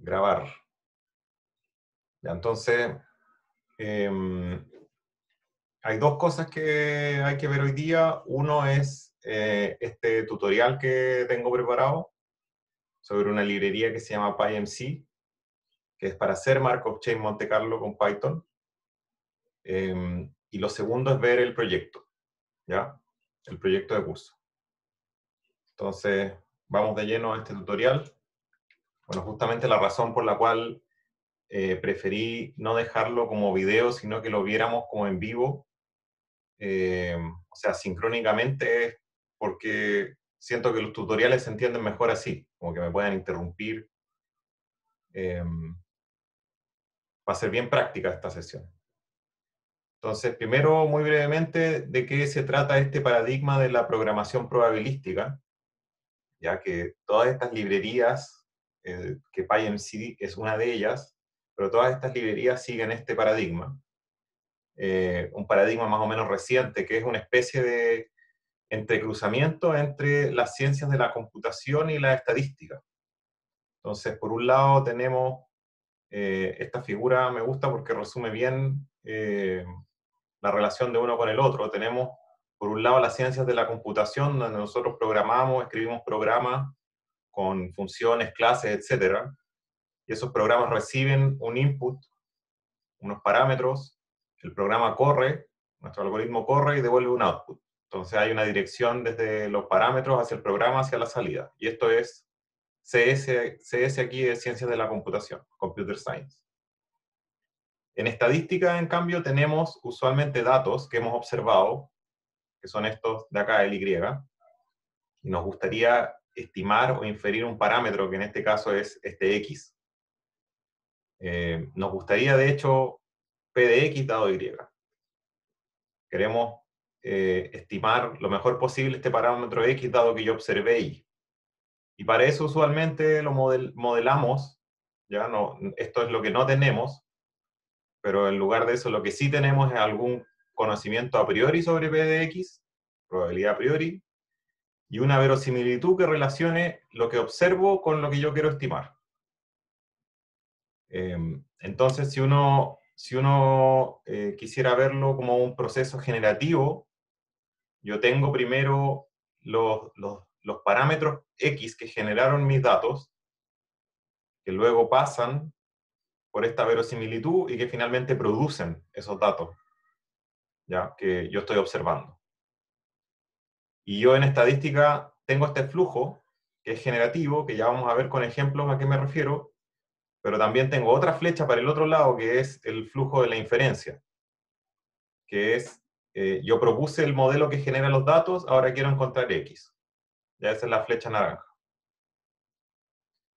grabar. Entonces, em, hay dos cosas que hay que ver hoy día. Uno es eh, este tutorial que tengo preparado sobre una librería que se llama PyMC, que es para hacer Markov Chain Monte Carlo con Python. Em, y lo segundo es ver el proyecto, ¿ya? El proyecto de curso. Entonces, vamos de lleno a este tutorial. Bueno, justamente la razón por la cual eh, preferí no dejarlo como video, sino que lo viéramos como en vivo, eh, o sea, sincrónicamente, es porque siento que los tutoriales se entienden mejor así, como que me puedan interrumpir. Eh, va a ser bien práctica esta sesión. Entonces, primero, muy brevemente, de qué se trata este paradigma de la programación probabilística, ya que todas estas librerías eh, que PyMC es una de ellas, pero todas estas librerías siguen este paradigma. Eh, un paradigma más o menos reciente, que es una especie de entrecruzamiento entre las ciencias de la computación y la estadística. Entonces, por un lado tenemos eh, esta figura, me gusta porque resume bien la relación de uno con el otro. Tenemos, por un lado, las ciencias de la computación, donde nosotros programamos, escribimos programas con funciones, clases, etc. Y esos programas reciben un input, unos parámetros, el programa corre, nuestro algoritmo corre y devuelve un output. Entonces hay una dirección desde los parámetros hacia el programa, hacia la salida. Y esto es CS, CS aquí es Ciencias de la Computación, Computer Science. En estadística, en cambio, tenemos usualmente datos que hemos observado, que son estos de acá, el Y, y nos gustaría estimar o inferir un parámetro, que en este caso es este x. Eh, nos gustaría, de hecho, p de x dado y. Queremos eh, estimar lo mejor posible este parámetro x dado que yo observé y. Y para eso usualmente lo modelamos, ya no, esto es lo que no tenemos, pero en lugar de eso lo que sí tenemos es algún conocimiento a priori sobre p de x, probabilidad a priori, y una verosimilitud que relacione lo que observo con lo que yo quiero estimar. Em, entonces, si uno, si uno eh, quisiera verlo como un proceso generativo, yo tengo primero los, los, los parámetros X que generaron mis datos, que luego pasan por esta verosimilitud y que finalmente producen esos datos ¿ya? que yo estoy observando. Y yo en estadística tengo este flujo que es generativo, que ya vamos a ver con ejemplos a qué me refiero, pero también tengo otra flecha para el otro lado, que es el flujo de la inferencia, que es, eh, yo propuse el modelo que genera los datos, ahora quiero encontrar X. Ya esa es la flecha naranja.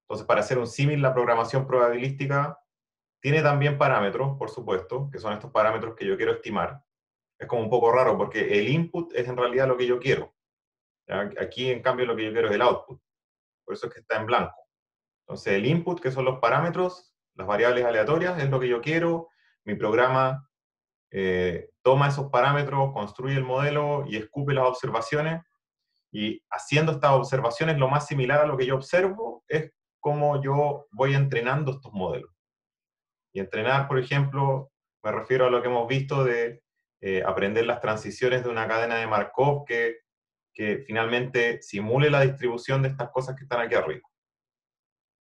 Entonces, para hacer un símil, la programación probabilística tiene también parámetros, por supuesto, que son estos parámetros que yo quiero estimar. Es como un poco raro, porque el input es en realidad lo que yo quiero. Aquí, en cambio, lo que yo quiero es el output. Por eso es que está en blanco. Entonces, el input, que son los parámetros, las variables aleatorias, es lo que yo quiero. Mi programa eh, toma esos parámetros, construye el modelo y escupe las observaciones. Y haciendo estas observaciones, lo más similar a lo que yo observo es cómo yo voy entrenando estos modelos. Y entrenar, por ejemplo, me refiero a lo que hemos visto de eh, aprender las transiciones de una cadena de Markov que que finalmente simule la distribución de estas cosas que están aquí arriba.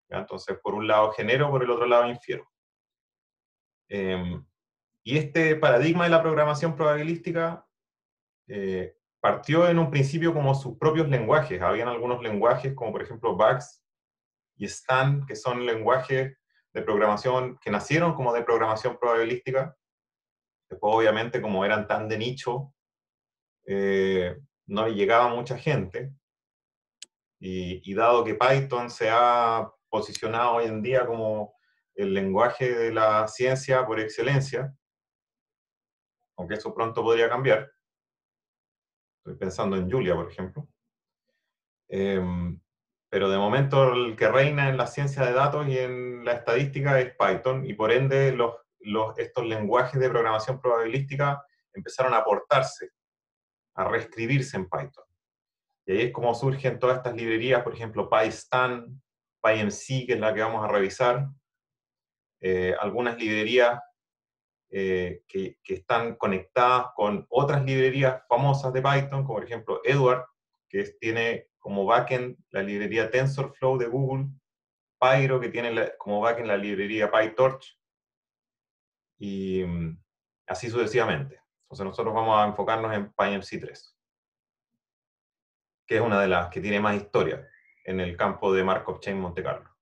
Entonces, por un lado genero, por el otro lado infiero. Em, y este paradigma de la programación probabilística eh, partió en un principio como sus propios lenguajes. Habían algunos lenguajes, como por ejemplo Bugs y Stan, que son lenguajes de programación que nacieron como de programación probabilística. Después, obviamente, como eran tan de nicho, eh, no le llegaba mucha gente. Y, dado que Python se ha posicionado hoy en día como el lenguaje de la ciencia por excelencia, aunque eso pronto podría cambiar, estoy pensando en Julia, por ejemplo, em, pero de momento el que reina en la ciencia de datos y en la estadística es Python, y por ende los, estos lenguajes de programación probabilística empezaron a aportarse a reescribirse en Python. Y ahí es como surgen todas estas librerías, por ejemplo, PyStan, PyMC, que es la que vamos a revisar, eh, algunas librerías eh, que, que, están conectadas con otras librerías famosas de Python, como por ejemplo Edward, que tiene como backend la librería TensorFlow de Google, Pyro, que tiene como backend la librería PyTorch, y mm, así sucesivamente. Entonces nosotros vamos a enfocarnos en PyMC3, que es una de las que tiene más historia en el campo de Markov Chain Monte Carlo.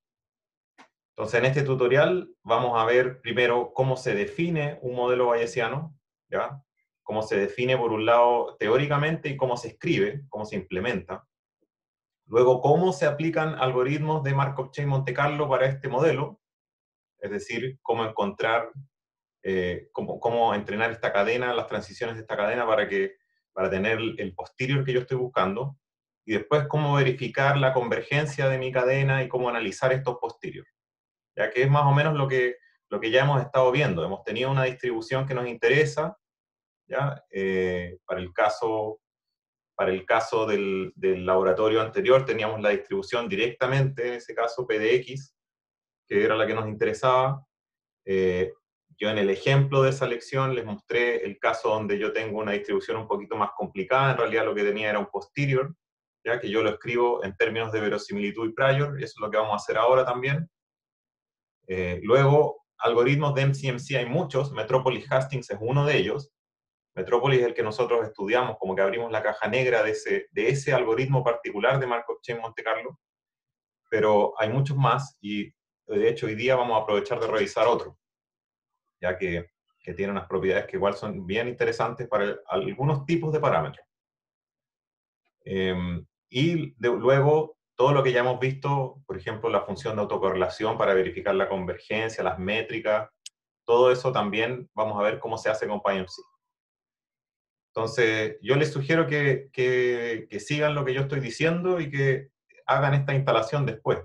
Entonces, en este tutorial vamos a ver primero cómo se define un modelo bayesiano, ¿ya? Cómo se define por un lado teóricamente y cómo se escribe, cómo se implementa. Luego, cómo se aplican algoritmos de Markov Chain Monte Carlo para este modelo, es decir, cómo encontrar, eh, cómo, cómo, entrenar esta cadena, las transiciones de esta cadena para, que, para tener el posterior que yo estoy buscando, y después cómo verificar la convergencia de mi cadena y cómo analizar estos posteriores ya que es más o menos lo que, lo que ya hemos estado viendo. Hemos tenido una distribución que nos interesa, ¿ya? Eh, para el caso, para el caso del, del, laboratorio anterior teníamos la distribución directamente, en ese caso PDX, que era la que nos interesaba. Eh, yo en el ejemplo de esa lección les mostré el caso donde yo tengo una distribución un poquito más complicada, en realidad lo que tenía era un posterior, ya que yo lo escribo en términos de verosimilitud y prior, y eso es lo que vamos a hacer ahora también. Eh, luego, algoritmos de MCMC hay muchos, Metropolis Hastings es uno de ellos. Metropolis es el que nosotros estudiamos, como que abrimos la caja negra de ese, de ese algoritmo particular de Markov Chain Monte Carlo, pero hay muchos más y de hecho hoy día vamos a aprovechar de revisar otro, ya que, que tiene unas propiedades que igual son bien interesantes para algunos tipos de parámetros. Em, y luego todo lo que ya hemos visto, por ejemplo, la función de autocorrelación para verificar la convergencia, las métricas, todo eso también vamos a ver cómo se hace con PyMC. Entonces, yo les sugiero que, que, sigan lo que yo estoy diciendo y que hagan esta instalación después.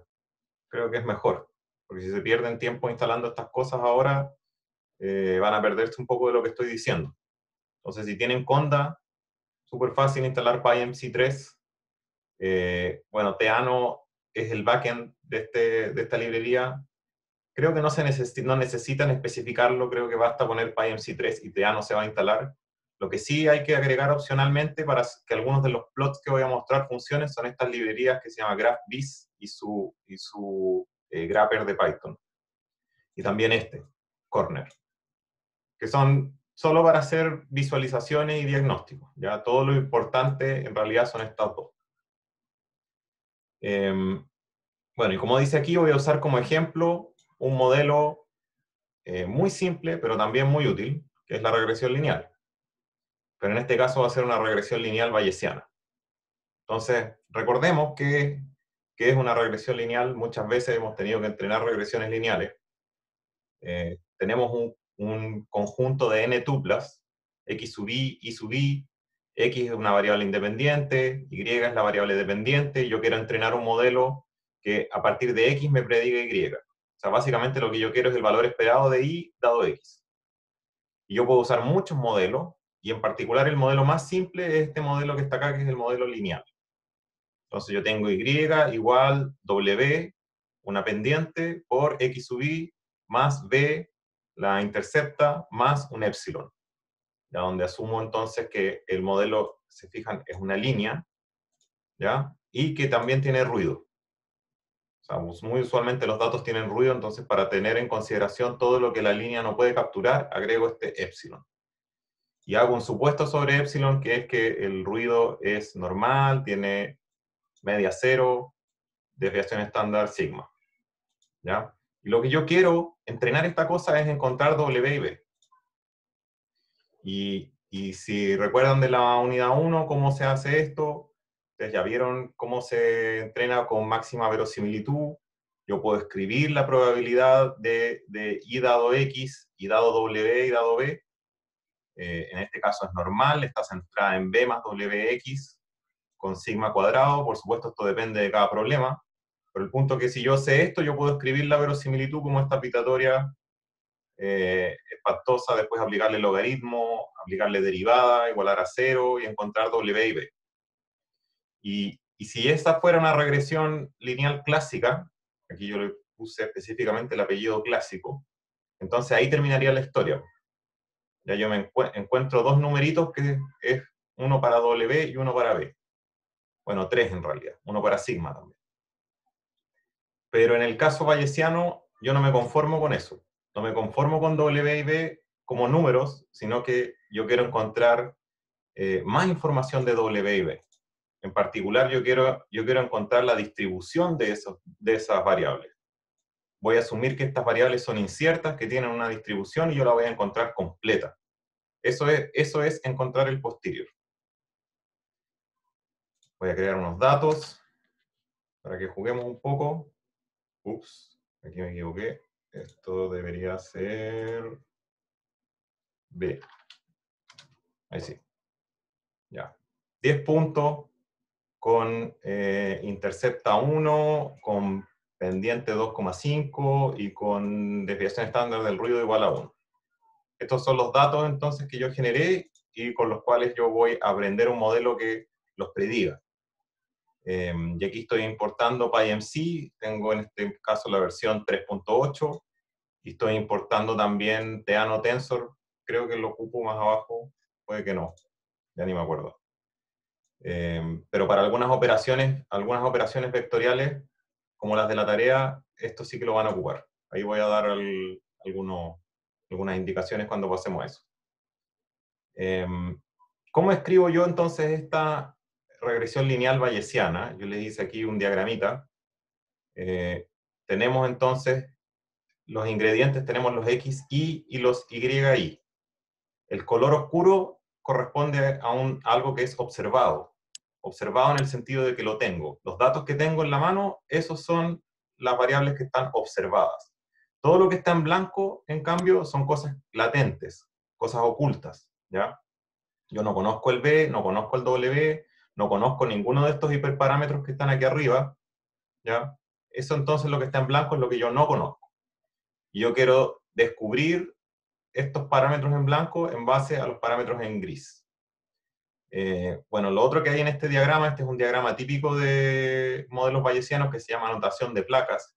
Creo que es mejor, porque si se pierden tiempo instalando estas cosas ahora, eh, van a perderse un poco de lo que estoy diciendo. Entonces, si tienen Conda, súper fácil instalar PyMC3 eh, bueno, Teano es el backend de, este, de esta librería. Creo que no, se no necesitan especificarlo, creo que basta poner PyMC3 y Teano se va a instalar. Lo que sí hay que agregar opcionalmente para que algunos de los plots que voy a mostrar funcionen son estas librerías que se llama GraphVis y su, y su eh, grapper de Python. Y también este, Corner, que son solo para hacer visualizaciones y diagnósticos. Ya todo lo importante en realidad son estas dos. Em, bueno, y como dice aquí, voy a usar como ejemplo un modelo eh, muy simple, pero también muy útil, que es la regresión lineal. Pero en este caso va a ser una regresión lineal bayesiana. Entonces, recordemos que, que es una regresión lineal. Muchas veces hemos tenido que entrenar regresiones lineales. Eh, tenemos un, un, conjunto de n tuplas, x sub i, y sub i, X es una variable independiente, Y es la variable dependiente, yo quiero entrenar un modelo que a partir de X me prediga Y. O sea, básicamente lo que yo quiero es el valor esperado de Y dado X. Y yo puedo usar muchos modelos, y en particular el modelo más simple es este modelo que está acá, que es el modelo lineal. Entonces yo tengo Y igual W, una pendiente, por X sub Y, más B, la intercepta, más un epsilon ya donde asumo entonces que el modelo, se fijan, es una línea, ¿ya? Y que también tiene ruido. O sea, muy usualmente los datos tienen ruido, entonces para tener en consideración todo lo que la línea no puede capturar, agrego este epsilon. Y hago un supuesto sobre epsilon, que es que el ruido es normal, tiene media cero, desviación estándar sigma. ¿Ya? Y lo que yo quiero entrenar esta cosa es encontrar W y B. Y, si recuerdan de la unidad 1 cómo se hace esto, ya vieron cómo se entrena con máxima verosimilitud. Yo puedo escribir la probabilidad de, de i dado x, y dado w y dado b. Eh, en este caso es normal, está centrada en b más wx con sigma cuadrado. Por supuesto, esto depende de cada problema. Pero el punto que si yo sé esto, yo puedo escribir la verosimilitud como esta pitatoria eh, espantosa, después aplicarle logaritmo, aplicarle derivada, igualar a cero y encontrar W y B. Y, si esta fuera una regresión lineal clásica, aquí yo le puse específicamente el apellido clásico, entonces ahí terminaría la historia. Ya yo me encuentro dos numeritos que es uno para W y uno para B. Bueno, tres en realidad, uno para sigma también. Pero en el caso bayesiano, yo no me conformo con eso. No me conformo con W y B como números, sino que yo quiero encontrar eh, más información de W y B. En particular, yo quiero, yo quiero encontrar la distribución de, esos, de esas variables. Voy a asumir que estas variables son inciertas, que tienen una distribución y yo la voy a encontrar completa. Eso es, eso es encontrar el posterior. Voy a crear unos datos para que juguemos un poco. Ups, aquí me equivoqué. Esto debería ser B. Ahí sí. Ya. 10 puntos con eh, intercepta 1, con pendiente 2,5 y con desviación estándar del ruido igual a 1. Estos son los datos entonces que yo generé y con los cuales yo voy a aprender un modelo que los prediga. Em, y aquí estoy importando PyMC, tengo en este caso la versión 3.8 y estoy importando también Teano Tensor, creo que lo ocupo más abajo, puede que no, ya ni me acuerdo. Em, pero para algunas operaciones, algunas operaciones vectoriales, como las de la tarea, esto sí que lo van a ocupar. Ahí voy a dar algunas indicaciones cuando pasemos eso. Em, ¿Cómo escribo yo entonces esta regresión lineal bayesiana? Yo les hice aquí un diagramita. Eh, tenemos entonces los ingredientes, tenemos los X, Y y los Y, El color oscuro corresponde a, un, algo que es observado. Observado en el sentido de que lo tengo. Los datos que tengo en la mano, esos son las variables que están observadas. Todo lo que está en blanco, en cambio, son cosas latentes, cosas ocultas, ¿ya? Yo no conozco el B, no conozco el W, no conozco ninguno de estos hiperparámetros que están aquí arriba, ¿ya? Eso entonces lo que está en blanco es lo que yo no conozco. Y yo quiero descubrir estos parámetros en blanco en base a los parámetros en gris. Eh, bueno, lo otro que hay en este diagrama, este es un diagrama típico de modelos bayesianos que se llama notación de placas.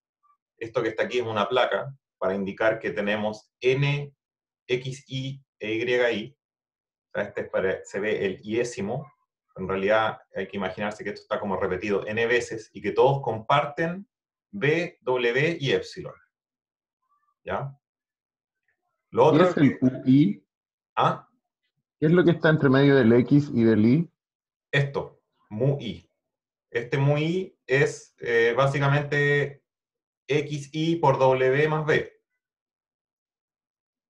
Esto que está aquí es una placa para indicar que tenemos n, x, y e y, y. este se ve el iésimo. En realidad hay que imaginarse que esto está como repetido n veces y que todos comparten b, w y epsilon. ¿Ya? ¿Qué es el UI? ¿Ah? ¿Qué es lo que está entre medio del X y del Y? Esto, MUI. Este MUI es eh, básicamente XY por W más B.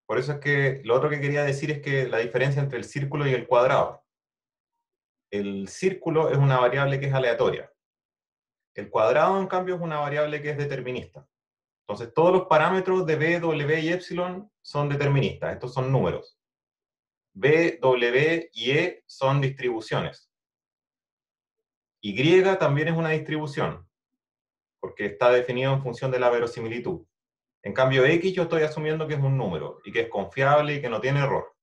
Por eso es que lo otro que quería decir es que la diferencia entre el círculo y el cuadrado. El círculo es una variable que es aleatoria. El cuadrado, en cambio, es una variable que es determinista. Entonces, todos los parámetros de B, W y epsilon son deterministas. Estos son números. B, W y E son distribuciones. Y también es una distribución, porque está definido en función de la verosimilitud. En cambio, X yo estoy asumiendo que es un número, y que es confiable y que no tiene error.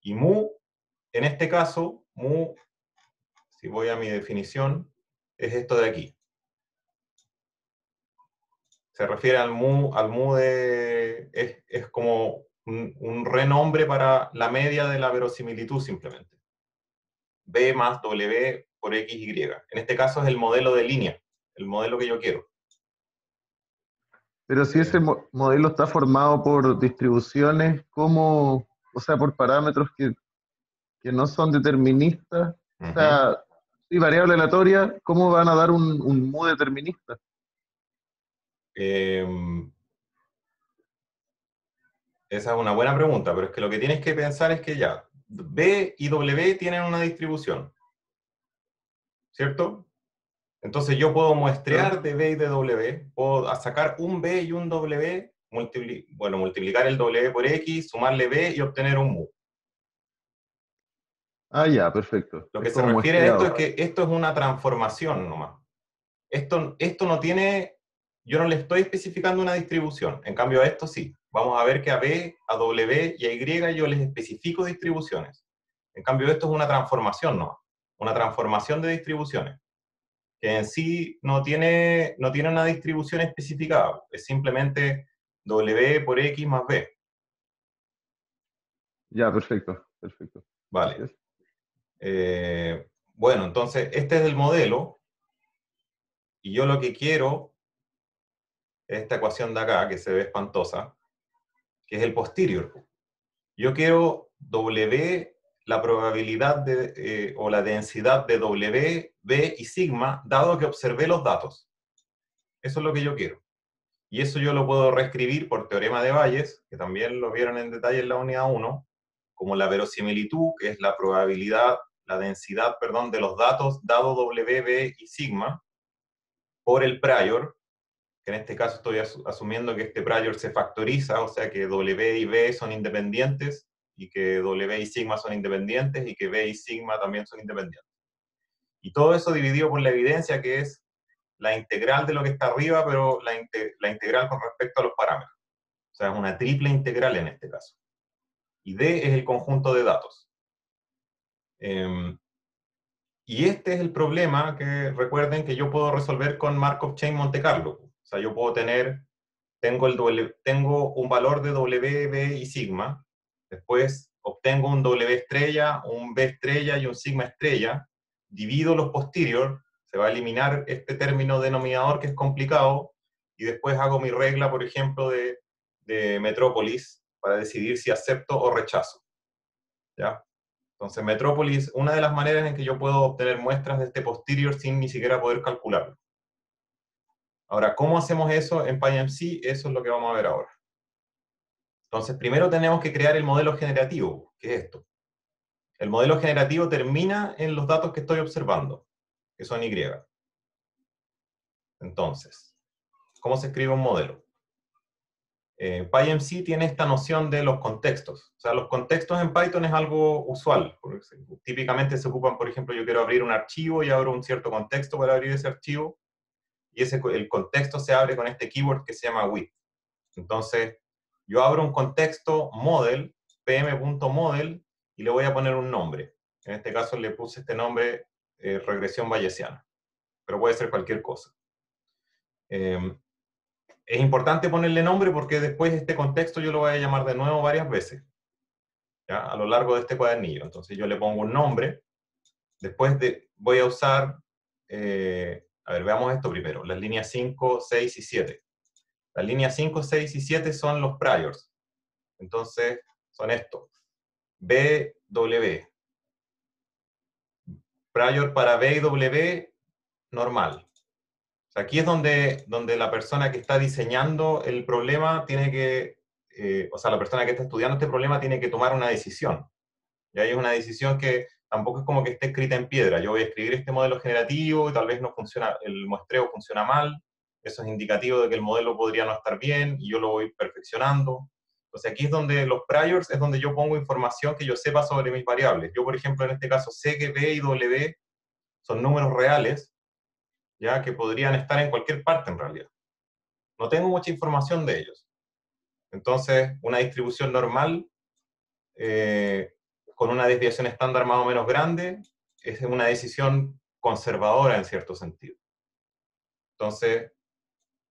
Y mu, en este caso, mu, si voy a mi definición, es esto de aquí se refiere al mu, al mu de, es, como un, renombre para la media de la verosimilitud simplemente. B más W por X, Y. En este caso es el modelo de línea, el modelo que yo quiero. Pero si ese modelo está formado por distribuciones, ¿cómo, o sea, por parámetros que, no son deterministas, o sea, si variable aleatoria, ¿cómo van a dar un, un mu determinista? Em, esa es una buena pregunta, pero es que lo que tienes que pensar es que ya, B y W tienen una distribución, ¿cierto? Entonces yo puedo muestrear de B y de W, puedo sacar un B y un W, bueno, multiplicar el W por X, sumarle B y obtener un mu. Ah, ya, perfecto. Lo que se refiere a esto es que esto es una transformación nomás. Esto, esto no tiene yo no le estoy especificando una distribución. En cambio, a esto sí. Vamos a ver que a B, a W y a Y yo les especifico distribuciones. En cambio, esto es una transformación, ¿no? Una transformación de distribuciones. que en sí no tiene, no tiene una distribución especificada, es simplemente W por X más B. Ya, perfecto, perfecto. Vale. Eh, bueno, entonces este es el modelo y yo lo que quiero es esta ecuación de acá, que se ve espantosa, que es el posterior. Yo quiero W la probabilidad de, eh, o la densidad de W, B y sigma, dado que observé los datos. Eso es lo que yo quiero. Y eso yo lo puedo reescribir por teorema de Bayes, que también lo vieron en detalle en la unidad 1, como la verosimilitud, que es la probabilidad, la densidad, perdón, de los datos dado W, B y sigma, por el prior, que en este caso estoy asumiendo que este prior se factoriza, o sea que W y B son independientes, y que W y sigma son independientes y que B y sigma también son independientes. Y todo eso dividido por la evidencia que es la integral de lo que está arriba, pero la, la integral con respecto a los parámetros. O sea, es una triple integral en este caso. Y D es el conjunto de datos. Em, y este es el problema que recuerden que yo puedo resolver con Markov Chain Monte Carlo. O sea, yo puedo tener, tengo, el tengo un valor de W, B y sigma, Después obtengo un W estrella, un B estrella y un sigma estrella. Divido los posterior, se va a eliminar este término denominador que es complicado, y después hago mi regla, por ejemplo, de, de Metrópolis para decidir si acepto o rechazo. ¿Ya? Entonces, Metrópolis, una de las maneras en que yo puedo obtener muestras de este posterior sin ni siquiera poder calcularlo. Ahora, ¿cómo hacemos eso en PyMC? Eso es lo que vamos a ver ahora. Entonces, primero tenemos que crear el modelo generativo, que es esto. El modelo generativo termina en los datos que estoy observando, que son Y. Entonces, ¿cómo se escribe un modelo? Eh, PyMC tiene esta noción de los contextos. O sea, los contextos en Python es algo usual. Típicamente se ocupan, por ejemplo, yo quiero abrir un archivo y abro un cierto contexto para abrir ese archivo. Y ese, el contexto se abre con este keyword que se llama with. Entonces, yo abro un contexto model, pm.model, y le voy a poner un nombre. En este caso le puse este nombre eh, regresión bayesiana, pero puede ser cualquier cosa. Em, es importante ponerle nombre porque después este contexto yo lo voy a llamar de nuevo varias veces, ¿ya? a lo largo de este cuadernillo. Entonces yo le pongo un nombre, después de, voy a usar, eh, a ver, veamos esto primero, las líneas 5, 6 y 7. Las líneas 5, 6 y 7 son los priors. Entonces, son estos. BW. Prior para B y W normal. Aquí es donde, donde la persona que está diseñando el problema tiene que, eh, o sea, la persona que está estudiando este problema tiene que tomar una decisión. Y ahí es una decisión que tampoco es como que esté escrita en piedra. Yo voy a escribir este modelo generativo y tal vez no funciona, el muestreo funciona mal, eso es indicativo de que el modelo podría no estar bien y yo lo voy perfeccionando. Entonces aquí es donde los priors es donde yo pongo información que yo sepa sobre mis variables. Yo, por ejemplo, en este caso sé que B y W son números reales, ya que podrían estar en cualquier parte en realidad. No tengo mucha información de ellos. Entonces, una distribución normal eh, con una desviación estándar más o menos grande es una decisión conservadora en cierto sentido. Entonces,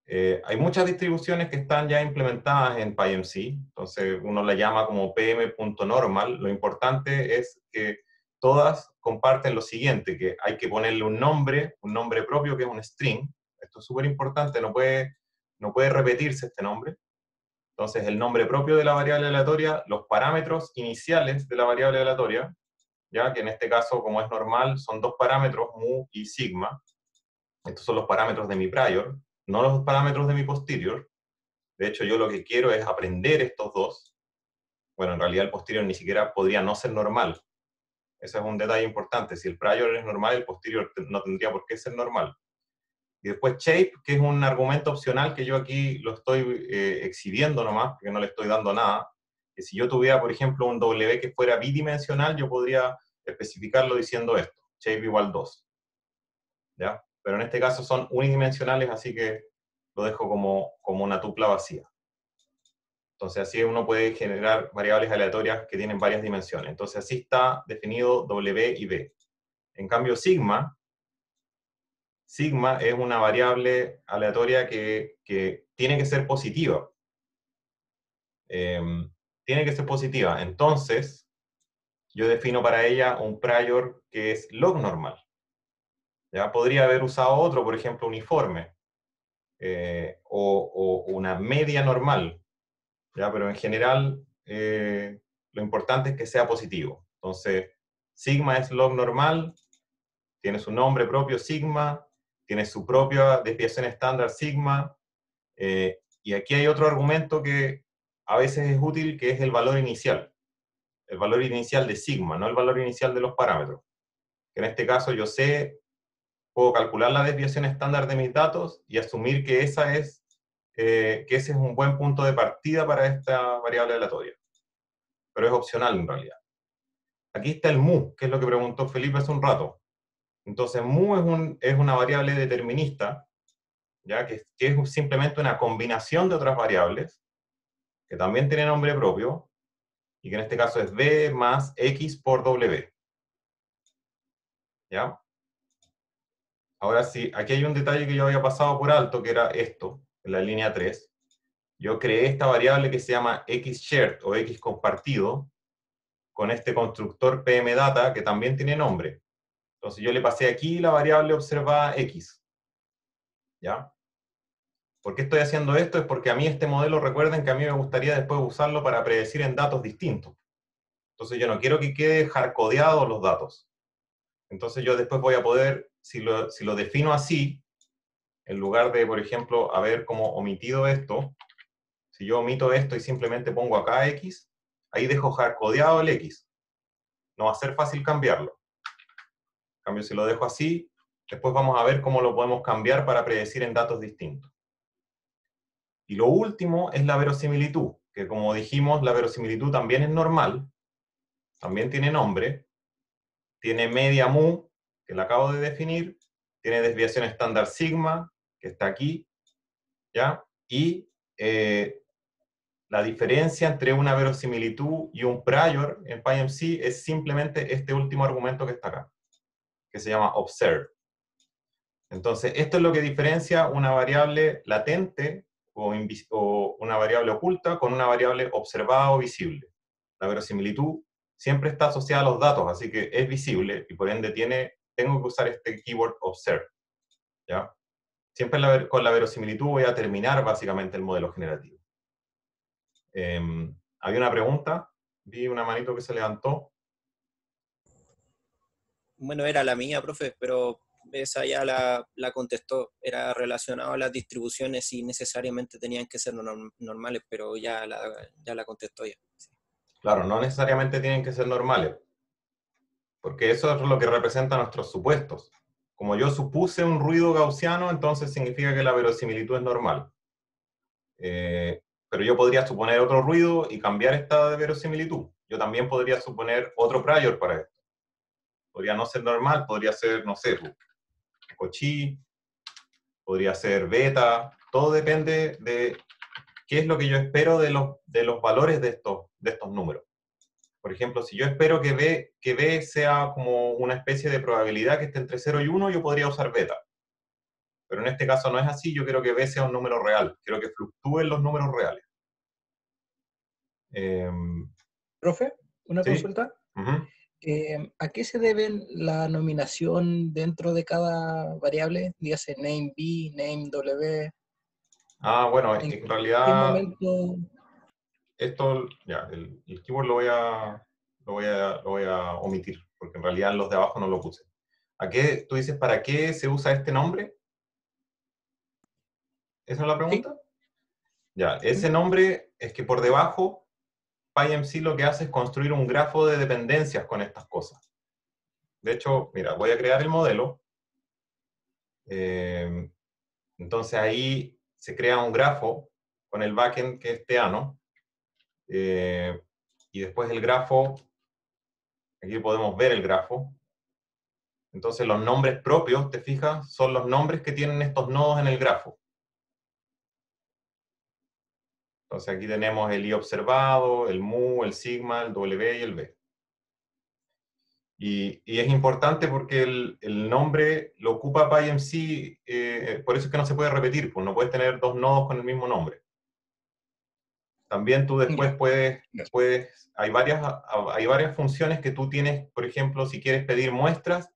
eh, hay muchas distribuciones que están ya implementadas en PyMC, entonces uno la llama como pm.normal. Lo importante es que todas comparten lo siguiente, que hay que ponerle un nombre, un nombre propio que es un string. Esto es súper importante, no puede, no puede repetirse este nombre. Entonces, el nombre propio de la variable aleatoria, los parámetros iniciales de la variable aleatoria, ya que en este caso, como es normal, son dos parámetros, mu y sigma. Estos son los parámetros de mi prior no los parámetros de mi posterior. De hecho, yo lo que quiero es aprender estos dos. Bueno, en realidad el posterior ni siquiera podría no ser normal. Ese es un detalle importante. Si el prior es normal, el posterior no tendría por qué ser normal. Y después shape, que es un argumento opcional que yo aquí lo estoy eh, exhibiendo nomás, porque no le estoy dando nada. Que si yo tuviera, por ejemplo, un W que fuera bidimensional, yo podría especificarlo diciendo esto, shape igual 2. ¿Ya? pero en este caso son unidimensionales, así que lo dejo como, como una tupla vacía. Entonces así uno puede generar variables aleatorias que tienen varias dimensiones. Entonces así está definido W y B. En cambio sigma, sigma es una variable aleatoria que, tiene que ser positiva. Em, tiene que ser positiva. Entonces, yo defino para ella un prior que es log normal. Ya podría haber usado otro, por ejemplo, uniforme, eh, o, una media normal, ¿ya? pero en general eh, lo importante es que sea positivo. Entonces, sigma es log normal, tiene su nombre propio sigma, tiene su propia desviación estándar sigma, eh, y aquí hay otro argumento que a veces es útil, que es el valor inicial. El valor inicial de sigma, no el valor inicial de los parámetros. En este caso yo sé, puedo calcular la desviación estándar de mis datos y asumir que, esa es, eh, que ese es un buen punto de partida para esta variable aleatoria. Pero es opcional en realidad. Aquí está el mu, que es lo que preguntó Felipe hace un rato. Entonces, mu es, un, es una variable determinista, ¿ya? Que, que, es simplemente una combinación de otras variables, que también tiene nombre propio, y que en este caso es b más x por w. ¿Ya? Ahora sí, aquí hay un detalle que yo había pasado por alto, que era esto, en la línea 3. Yo creé esta variable que se llama x shared o x compartido, con este constructor pmdata que también tiene nombre. Entonces yo le pasé aquí la variable observada x. ¿Ya? ¿Por qué estoy haciendo esto? Es porque a mí este modelo, recuerden que a mí me gustaría después usarlo para predecir en datos distintos. Entonces yo no quiero que quede hardcodeado los datos. Entonces yo después voy a poder, si lo, si lo defino así, en lugar de, por ejemplo, haber como omitido esto, si yo omito esto y simplemente pongo acá x, ahí dejo hardcodeado el x. No va a ser fácil cambiarlo cambio, si lo dejo así, después vamos a ver cómo lo podemos cambiar para predecir en datos distintos. Y lo último es la verosimilitud, que como dijimos, la verosimilitud también es normal, también tiene nombre, tiene media mu, que la acabo de definir, tiene desviación estándar sigma, que está aquí, ¿ya? Y eh, la diferencia entre una verosimilitud y un prior en PyMC es simplemente este último argumento que está acá que se llama observe. Entonces, esto es lo que diferencia una variable latente o, una variable oculta con una variable observada o visible. La verosimilitud siempre está asociada a los datos, así que es visible y por ende tiene, tengo que usar este keyword observe. ¿ya? Siempre con la verosimilitud voy a terminar básicamente el modelo generativo. Eh, Había una pregunta, vi una manito que se levantó bueno, era la mía, profe, pero esa ya la, contestó, era relacionado a las distribuciones y necesariamente tenían que ser normales, pero ya la, ya la contestó ya. Claro, no necesariamente tienen que ser normales, porque eso es lo que representa nuestros supuestos. Como yo supuse un ruido gaussiano, entonces significa que la verosimilitud es normal. Eh, pero yo podría suponer otro ruido y cambiar esta verosimilitud. Yo también podría suponer otro prior para esto. Podría no ser normal, podría ser, no sé, cochí, podría ser beta, todo depende de qué es lo que yo espero de los, de los valores de estos, de estos números. Por ejemplo, si yo espero que B, que B sea como una especie de probabilidad que esté entre 0 y 1, yo podría usar beta. Pero en este caso no es así, yo quiero que B sea un número real, quiero que fluctúen los números reales. Em, Profe, una consulta. Eh, ¿a qué se debe la nominación dentro de cada variable? Dígase name B, name W. Ah, bueno, en, realidad. Esto, ya, el, keyword lo voy, a, lo, voy a, lo voy a omitir, porque en realidad los de abajo no lo puse. ¿A qué, tú dices, para qué se usa este nombre? ¿Esa es la pregunta? Ya, ese nombre es que por debajo PyMC lo que hace es construir un grafo de dependencias con estas cosas. De hecho, mira, voy a crear el modelo. Eh, entonces ahí se crea un grafo con el backend que es Teano. Eh, y después el grafo, aquí podemos ver el grafo. Entonces los nombres propios, te fijas, son los nombres que tienen estos nodos en el grafo. Entonces aquí tenemos el i observado, el mu, el sigma, el w y el b. Y, es importante porque el, nombre lo ocupa PyMC, eh, por eso es que no se puede repetir, pues no puedes tener dos nodos con el mismo nombre. También tú después puedes, puedes hay, varias, hay varias funciones que tú tienes, por ejemplo, si quieres pedir muestras,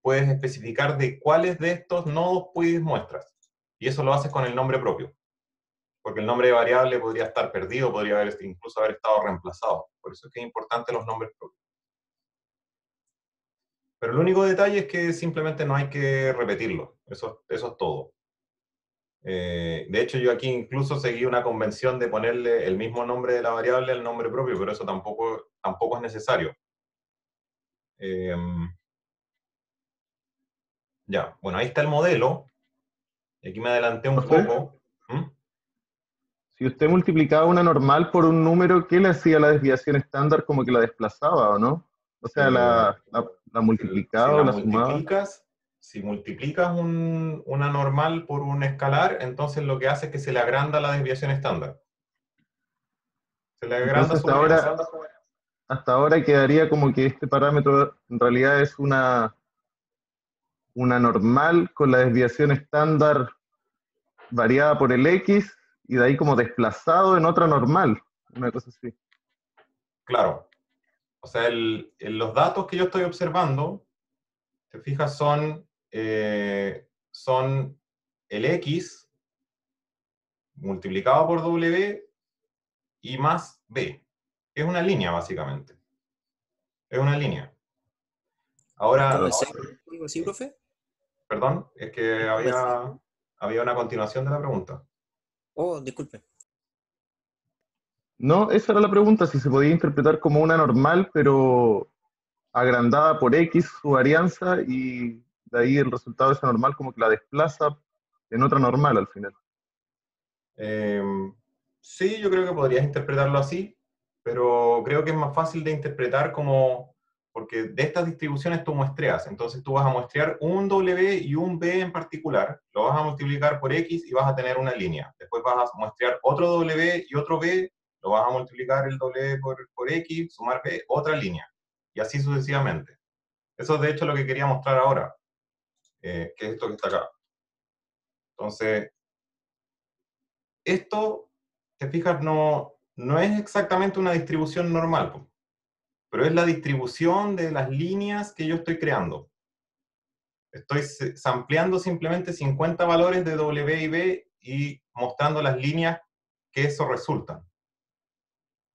puedes especificar de cuáles de estos nodos pides muestras. Y eso lo haces con el nombre propio. Porque el nombre de variable podría estar perdido, podría haber, incluso haber estado reemplazado. Por eso es que es importante los nombres propios. Pero el único detalle es que simplemente no hay que repetirlo. Eso, eso es todo. Eh, de hecho, yo aquí incluso seguí una convención de ponerle el mismo nombre de la variable al nombre propio, pero eso tampoco, tampoco es necesario. Em, ya, bueno, ahí está el modelo. Aquí me adelanté un poco. ¿Mm? Si usted multiplicaba una normal por un número, ¿qué le hacía la desviación estándar como que la desplazaba o no? O sea, la, la, multiplicaba o la, sumaba si multiplicas una normal por un escalar, entonces lo que hace es que se le agranda la desviación estándar. Se le agranda hasta ahora, hasta ahora quedaría como que este parámetro en realidad es una, una normal con la desviación estándar variada por el x y de ahí como desplazado en otra normal, una cosa así. Claro. O sea, los datos que yo estoy observando, te fijas, son eh, son el X multiplicado por W y más B. Es una línea, básicamente. Es una línea. Ahora... ¿Sí, profe? Perdón, es que había, había una continuación de la pregunta. Oh, disculpe. No, esa era la pregunta, si se podía interpretar como una normal, pero agrandada por X su varianza y de ahí el resultado de esa normal como que la desplaza en otra normal al final. Em, sí, yo creo que podrías interpretarlo así, pero creo que es más fácil de interpretar como, porque de estas distribuciones tú muestreas, entonces tú vas a muestrear un W y un B en particular, lo vas a multiplicar por X y vas a tener una línea. Después vas a muestrear otro W y otro B, lo vas a multiplicar el W por, por X, sumar B, otra línea, y así sucesivamente. Eso es de hecho lo que quería mostrar ahora. Eh, que es esto que está acá. Entonces, esto, te fijas, no, no es exactamente una distribución normal, pero es la distribución de las líneas que yo estoy creando. Estoy sampleando simplemente 50 valores de W y B y mostrando las líneas que eso resultan.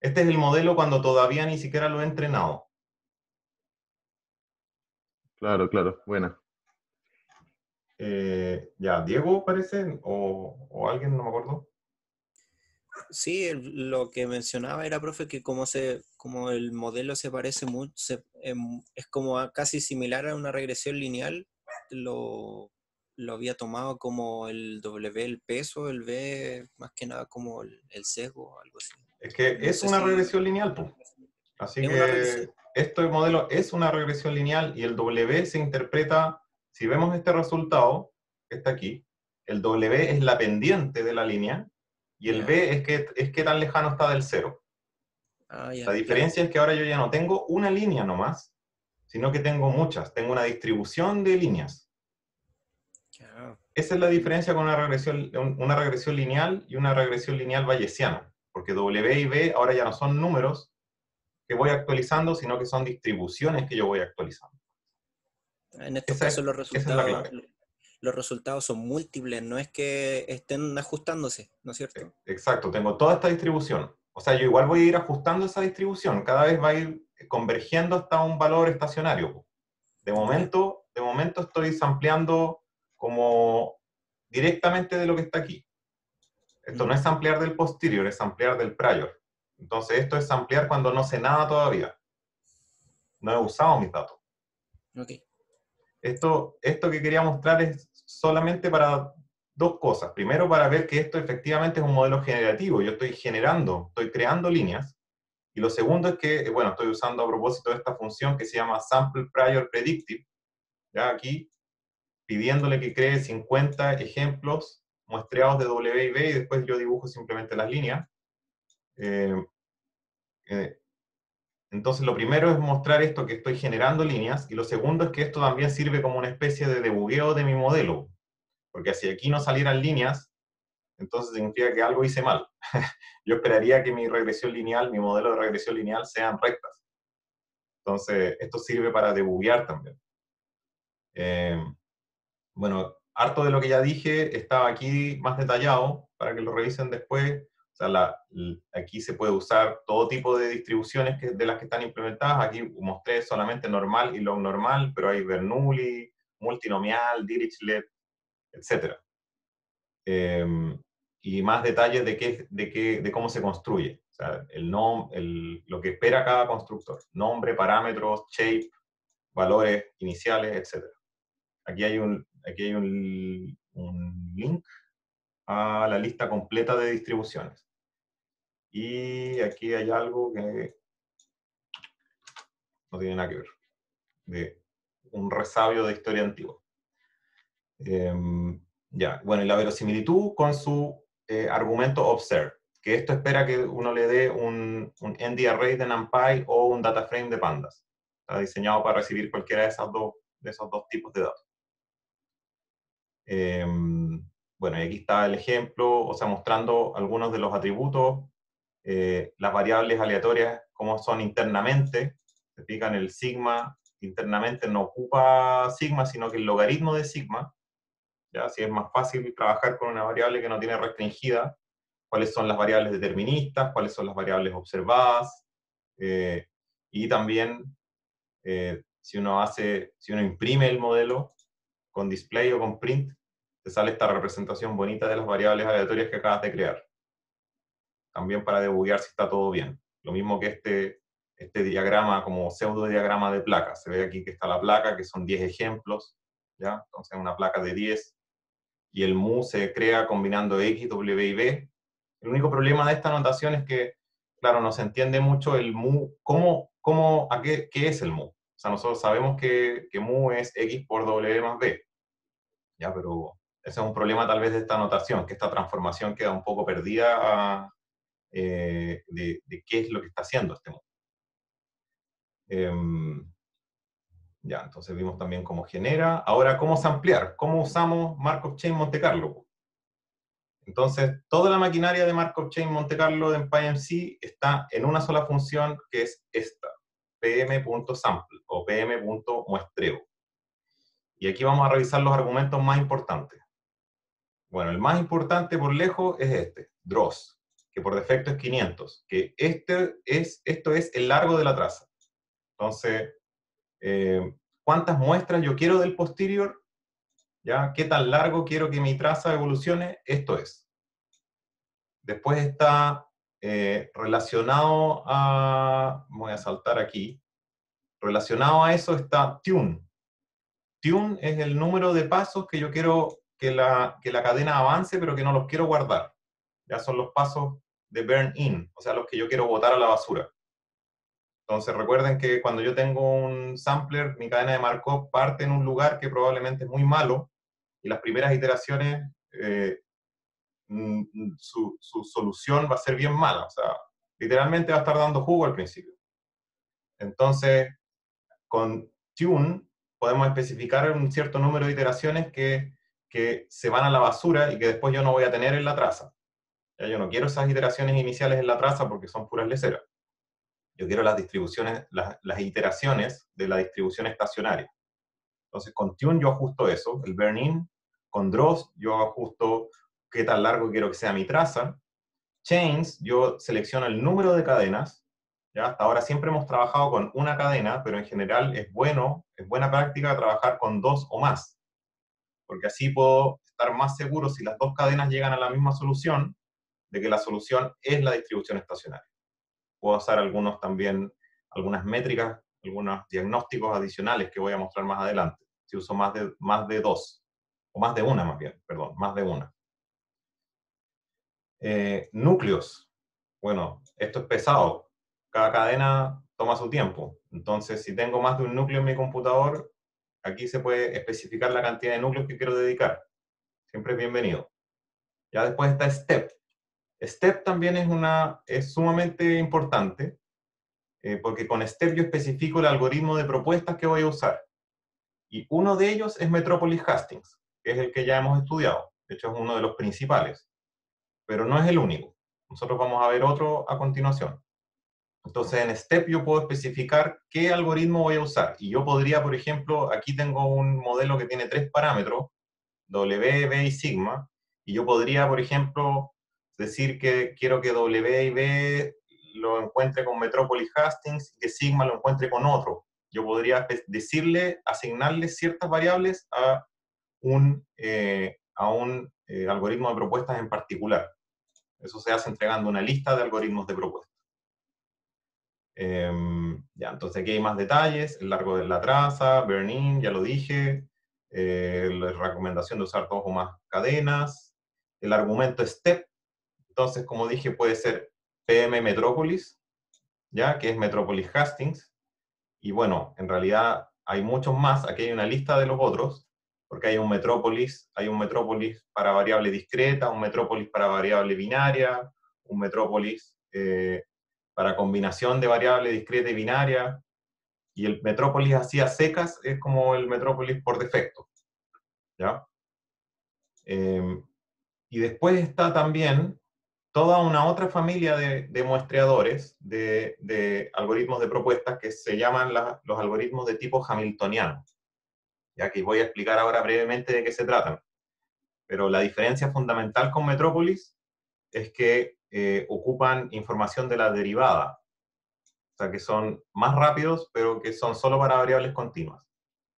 Este es el modelo cuando todavía ni siquiera lo he entrenado. Claro, claro, buena. Eh, ya, Diego parece, o, alguien, no me acuerdo. Sí, lo que mencionaba era, profe, que como, se, como el modelo se parece mucho, em, es como casi similar a una regresión lineal, lo, lo, había tomado como el W, el peso, el B, más que nada como el, sesgo, algo así. Es que es una regresión lineal, pues. Así que este modelo es una regresión lineal y el W se interpreta si vemos este resultado, que está aquí, el W es la pendiente de la línea y el B es que, es que tan lejano está del cero. Ah, la diferencia es que ahora yo ya no tengo una línea nomás, sino que tengo muchas, tengo una distribución de líneas. Esa es la diferencia con una regresión, una regresión lineal y una regresión lineal bayesiana, porque W y B ahora ya no son números que voy actualizando, sino que son distribuciones que yo voy actualizando. En estos casos los resultados, los resultados son múltiples, no es que estén ajustándose, ¿no es cierto? Exacto, tengo toda esta distribución. O sea, yo igual voy a ir ajustando esa distribución, cada vez va a ir convergiendo hasta un valor estacionario. De momento, de momento estoy sampleando como directamente de lo que está aquí. Esto no es ampliar del posterior, es ampliar del prior. Entonces, esto es ampliar cuando no sé nada todavía. No he usado mis datos. Okay. Esto, esto que quería mostrar es solamente para dos cosas. Primero, para ver que esto efectivamente es un modelo generativo. Yo estoy generando, estoy creando líneas. Y lo segundo es que, bueno, estoy usando a propósito esta función que se llama Sample Prior Predictive. Ya aquí, pidiéndole que cree 50 ejemplos muestreados de W y B y después yo dibujo simplemente las líneas. Eh, eh, Entonces, lo primero es mostrar esto que estoy generando líneas, y lo segundo es que esto también sirve como una especie de debugueo de mi modelo, porque si aquí no salieran líneas, entonces significa que algo hice mal. Yo esperaría que mi regresión lineal, mi modelo de regresión lineal sean rectas. Entonces, esto sirve para debuguear también. Eh, bueno, harto de lo que ya dije estaba aquí más detallado para que lo revisen después. Sea, aquí se puede usar todo tipo de distribuciones que, de las que están implementadas. Aquí mostré solamente normal y log normal, pero hay Bernoulli, multinomial, Dirichlet, etc. Em, y más detalles de, qué, de, qué, de cómo se construye. O sea, el nom, el, lo que espera cada constructor. Nombre, parámetros, shape, valores iniciales, etc. Aquí hay un, aquí hay un, un link a la lista completa de distribuciones. Y aquí hay algo que no tiene nada que ver, de un resabio de historia antigua. Em, ya, bueno, y la verosimilitud con su eh, argumento observe, que esto espera que uno le dé un, un ND array de NumPy o un data frame de pandas. Está diseñado para recibir cualquiera de, esas dos, de esos dos tipos de datos. Em, bueno, y aquí está el ejemplo, o sea, mostrando algunos de los atributos, eh, las variables aleatorias, cómo son internamente. Se fijan, el sigma internamente no ocupa sigma, sino que el logaritmo de sigma. ¿ya? Así es más fácil trabajar con una variable que no tiene restringida cuáles son las variables deterministas, cuáles son las variables observadas, eh, y también eh, si uno hace, si uno imprime el modelo con display o con print, te sale esta representación bonita de las variables aleatorias que acabas de crear. También para debuguear si está todo bien. Lo mismo que este, este diagrama como pseudo diagrama de placa. Se ve aquí que está la placa, que son 10 ejemplos, ¿ya? Entonces una placa de 10. Y el mu se crea combinando x, w y b. El único problema de esta notación es que, claro, no se entiende mucho el mu, cómo, cómo, a qué, qué es el mu. O sea, nosotros sabemos que, que mu es x por w más b. Ya, pero ese es un problema tal vez de esta notación, que esta transformación queda un poco perdida eh, de, qué es lo que está haciendo este modo. Em, ya, entonces vimos también cómo genera. Ahora, ¿cómo ampliar? ¿Cómo usamos Markov Chain Monte Carlo? Entonces, toda la maquinaria de Markov Chain Monte Carlo en PyMC está en una sola función que es esta, pm.sample o pm.muestreo. Y aquí vamos a revisar los argumentos más importantes. Bueno, el más importante por lejos es este, dross, que por defecto es 500, que este es, esto es el largo de la traza. Entonces, eh, ¿cuántas muestras yo quiero del posterior? ¿Ya? ¿Qué tan largo quiero que mi traza evolucione? Esto es. Después está eh, relacionado a, voy a saltar aquí, relacionado a eso está tune. Tune es el número de pasos que yo quiero que la, que la cadena avance, pero que no los quiero guardar. Ya son los pasos de burn in, o sea, los que yo quiero botar a la basura. Entonces recuerden que cuando yo tengo un sampler, mi cadena de Markov parte en un lugar que probablemente es muy malo y las primeras iteraciones, eh, mm, mm, su, su, solución va a ser bien mala. O sea, literalmente va a estar dando jugo al principio. Entonces, con Tune podemos especificar un cierto número de iteraciones que que se van a la basura y que después yo no voy a tener en la traza. Yo no quiero esas iteraciones iniciales en la traza porque son puras leceras. Yo quiero las distribuciones, las, iteraciones de la distribución estacionaria. Entonces, con Tune yo ajusto eso, el burn-in. Con Dross yo ajusto qué tan largo quiero que sea mi traza. Chains, yo selecciono el número de cadenas. ¿ya? Hasta ahora siempre hemos trabajado con una cadena, pero en general es bueno, es buena práctica trabajar con dos o más porque así puedo estar más seguro si las dos cadenas llegan a la misma solución, de que la solución es la distribución estacionaria. Puedo usar algunos también, algunas métricas, algunos diagnósticos adicionales que voy a mostrar más adelante, si uso más de, más de dos, o más de una más bien, perdón, más de una. Eh, núcleos. Bueno, esto es pesado. Cada cadena toma su tiempo. Entonces, si tengo más de un núcleo en mi computador, Aquí se puede especificar la cantidad de núcleos que quiero dedicar. Siempre es bienvenido. Ya después está Step. Step también es, una, es sumamente importante. eh, porque con STEP yo especifico el algoritmo de propuestas que voy a usar. Y uno de ellos es Metropolis Hastings, que es el que ya hemos estudiado. De hecho, es uno de los principales. Pero no es el único. Nosotros vamos a ver otro a continuación. Entonces, en STEP yo puedo especificar qué algoritmo voy a usar. Y yo podría, por ejemplo, aquí tengo un modelo que tiene tres parámetros, W, B y sigma. Y yo podría, por ejemplo, decir que quiero que W y B lo encuentre con Metropolis Hastings y que sigma lo encuentre con otro. Yo podría decirle, asignarle ciertas variables a un, eh, a un eh, algoritmo de propuestas en particular. Eso se hace entregando una lista de algoritmos de propuestas. Em, ya, entonces aquí hay más detalles, el largo de la traza, burn-in, ya lo dije, eh, la recomendación de usar dos o más cadenas, el argumento step, entonces como dije puede ser PM Metropolis, ya que es Metropolis Hastings, y bueno, en realidad hay muchos más, aquí hay una lista de los otros, porque hay un Metropolis, hay un Metropolis para variable discreta, un Metropolis para variable binaria, un Metropolis eh, para combinación de variable discreta y binaria, y el Metrópolis así a secas es como el Metrópolis por defecto. ¿ya? Em, y después está también toda una otra familia de, muestreadores, de, algoritmos de propuestas que se llaman los algoritmos de tipo hamiltoniano. Ya que voy a explicar ahora brevemente de qué se tratan. Pero la diferencia fundamental con Metrópolis es que eh, ocupan información de la derivada. O sea, que son más rápidos, pero que son solo para variables continuas.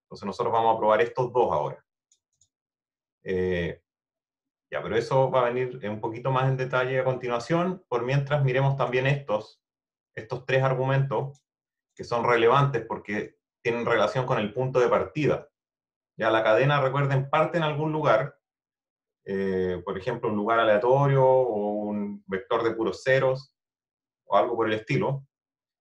Entonces nosotros vamos a probar estos dos ahora. Eh, ya, pero eso va a venir un poquito más en detalle a continuación. Por mientras, miremos también estos, estos tres argumentos que son relevantes porque tienen relación con el punto de partida. Ya la cadena, recuerden, parte en algún lugar eh, por ejemplo, un lugar aleatorio o un vector de puros ceros o algo por el estilo.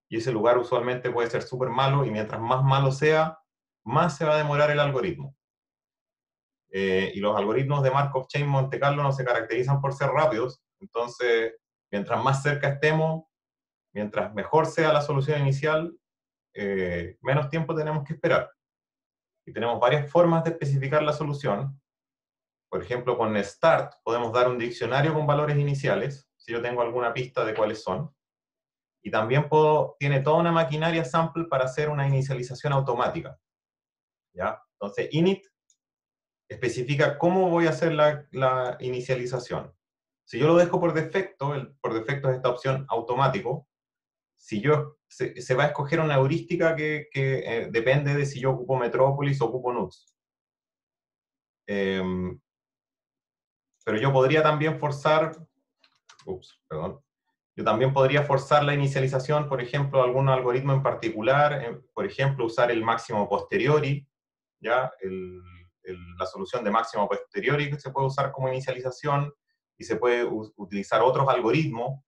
Y ese lugar usualmente puede ser súper malo y mientras más malo sea, más se va a demorar el algoritmo. Eh, y los algoritmos de Markov Chain Monte Carlo no se caracterizan por ser rápidos, entonces mientras más cerca estemos, mientras mejor sea la solución inicial, eh, menos tiempo tenemos que esperar. Y tenemos varias formas de especificar la solución, por ejemplo, con start podemos dar un diccionario con valores iniciales, si yo tengo alguna pista de cuáles son. Y también tiene toda una maquinaria sample para hacer una inicialización automática. ¿Ya? Entonces, init especifica cómo voy a hacer la, inicialización. Si yo lo dejo por defecto, el, por defecto es esta opción automático, si yo, se, va a escoger una heurística que, eh, depende de si yo ocupo Metropolis o ocupo NUTS. Em, pero yo podría también forzar, ups, perdón, yo también podría forzar la inicialización, por ejemplo, algún algoritmo en particular, por ejemplo, usar el máximo posteriori, ¿ya? La solución de máximo posteriori que se puede usar como inicialización, y se puede utilizar otros algoritmos,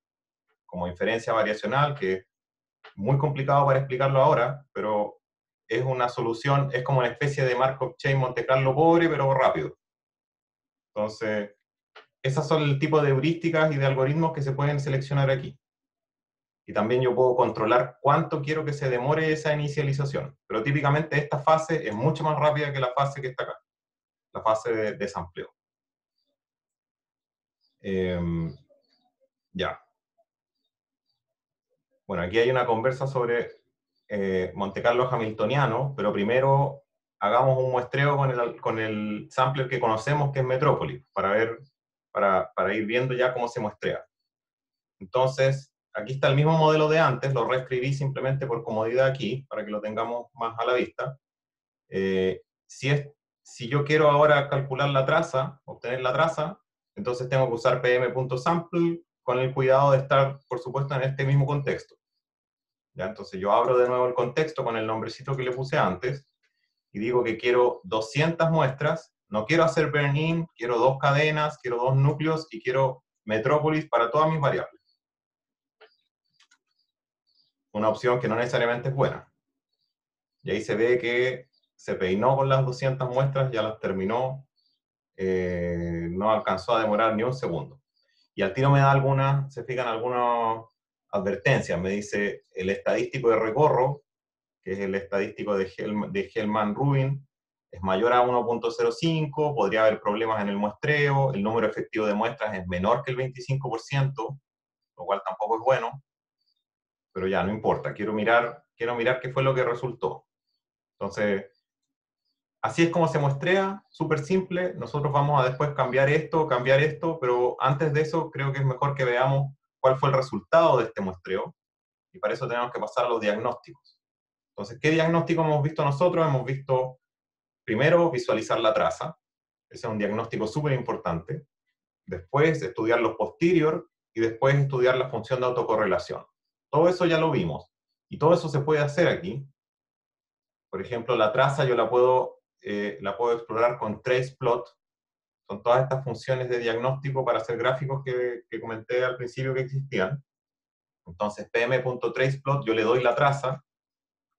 como inferencia variacional, que es muy complicado para explicarlo ahora, pero es una solución, es como una especie de Markov Chain Monte Carlo pobre, pero rápido. Entonces, esas son el tipo de heurísticas y de algoritmos que se pueden seleccionar aquí. Y también yo puedo controlar cuánto quiero que se demore esa inicialización. Pero típicamente esta fase es mucho más rápida que la fase que está acá, la fase de desampleo. Em, ya. Bueno, aquí hay una conversa sobre eh, Monte Carlo Hamiltoniano, pero primero hagamos un muestreo con el, con el sampler que conocemos que es Metrópolis, para ver para, para ir viendo ya cómo se muestrea. Entonces, aquí está el mismo modelo de antes, lo reescribí simplemente por comodidad aquí, para que lo tengamos más a la vista. Eh, si, yo quiero ahora calcular la traza, obtener la traza, entonces tengo que usar pm.sample con el cuidado de estar, por supuesto, en este mismo contexto. ¿Ya? Entonces yo abro de nuevo el contexto con el nombrecito que le puse antes y digo que quiero 200 muestras no quiero hacer burn-in, quiero dos cadenas, quiero dos núcleos y quiero Metrópolis para todas mis variables. Una opción que no necesariamente es buena. Y ahí se ve que se peinó con las 200 muestras, ya las terminó, eh, no alcanzó a demorar ni un segundo. Y al tiro me da algunas, se fijan algunos, advertencias. Me dice el estadístico de recorro, que es el estadístico de, de Hellman-Rubin, es mayor a 1.05, podría haber problemas en el muestreo, el número efectivo de muestras es menor que el 25%, lo cual tampoco es bueno, pero ya, no importa, quiero mirar, quiero mirar qué fue lo que resultó. Entonces, así es como se muestrea, súper simple, nosotros vamos a después cambiar esto, cambiar esto, pero antes de eso creo que es mejor que veamos cuál fue el resultado de este muestreo, y para eso tenemos que pasar a los diagnósticos. Entonces, ¿qué diagnóstico hemos visto nosotros? Hemos visto primero visualizar la traza, ese es un diagnóstico súper importante, después estudiar los posterior y después estudiar la función de autocorrelación. Todo eso ya lo vimos, y todo eso se puede hacer aquí. Por ejemplo, la traza yo la puedo, eh, la puedo explorar con traceplot, son todas estas funciones de diagnóstico para hacer gráficos que, comenté al principio que existían. Entonces, pm.traceplot, yo le doy la traza,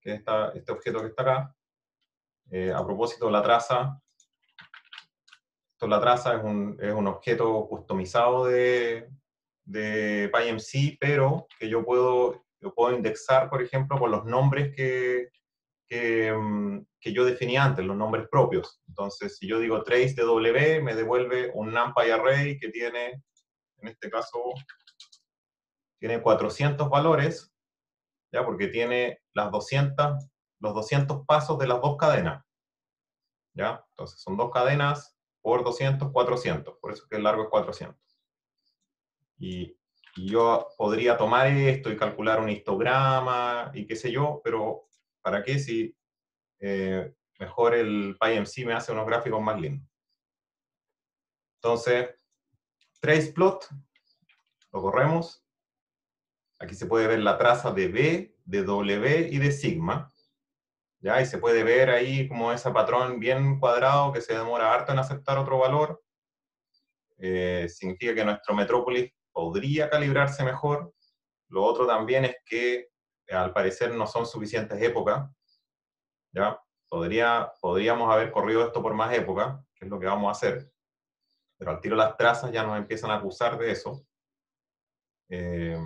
que es este objeto que está acá, eh, a propósito, la traza, esto, la traza es un, es un objeto customizado de, de PyMC, pero que yo puedo, yo puedo indexar, por ejemplo, con los nombres que, que, mm, que, yo definí antes, los nombres propios. Entonces, si yo digo trace de W, me devuelve un NumPy array que tiene, en este caso, tiene 400 valores, ¿ya? porque tiene las 200 los 200 pasos de las dos cadenas. ¿Ya? Entonces son dos cadenas por 200, 400. Por eso que el largo es 400. Y, yo podría tomar esto y calcular un histograma y qué sé yo, pero ¿para qué si eh, mejor el PyMC me hace unos gráficos más lindos? Entonces, trace plot, lo corremos. Aquí se puede ver la traza de B, de W y de sigma. ¿ya? Y se puede ver ahí como ese patrón bien cuadrado que se demora harto en aceptar otro valor. Eh, significa que nuestro metrópolis podría calibrarse mejor. Lo otro también es que al parecer no son suficientes épocas. ¿ya? Podría, podríamos haber corrido esto por más épocas, que es lo que vamos a hacer. Pero al tiro las trazas ya nos empiezan a acusar de eso. Eh,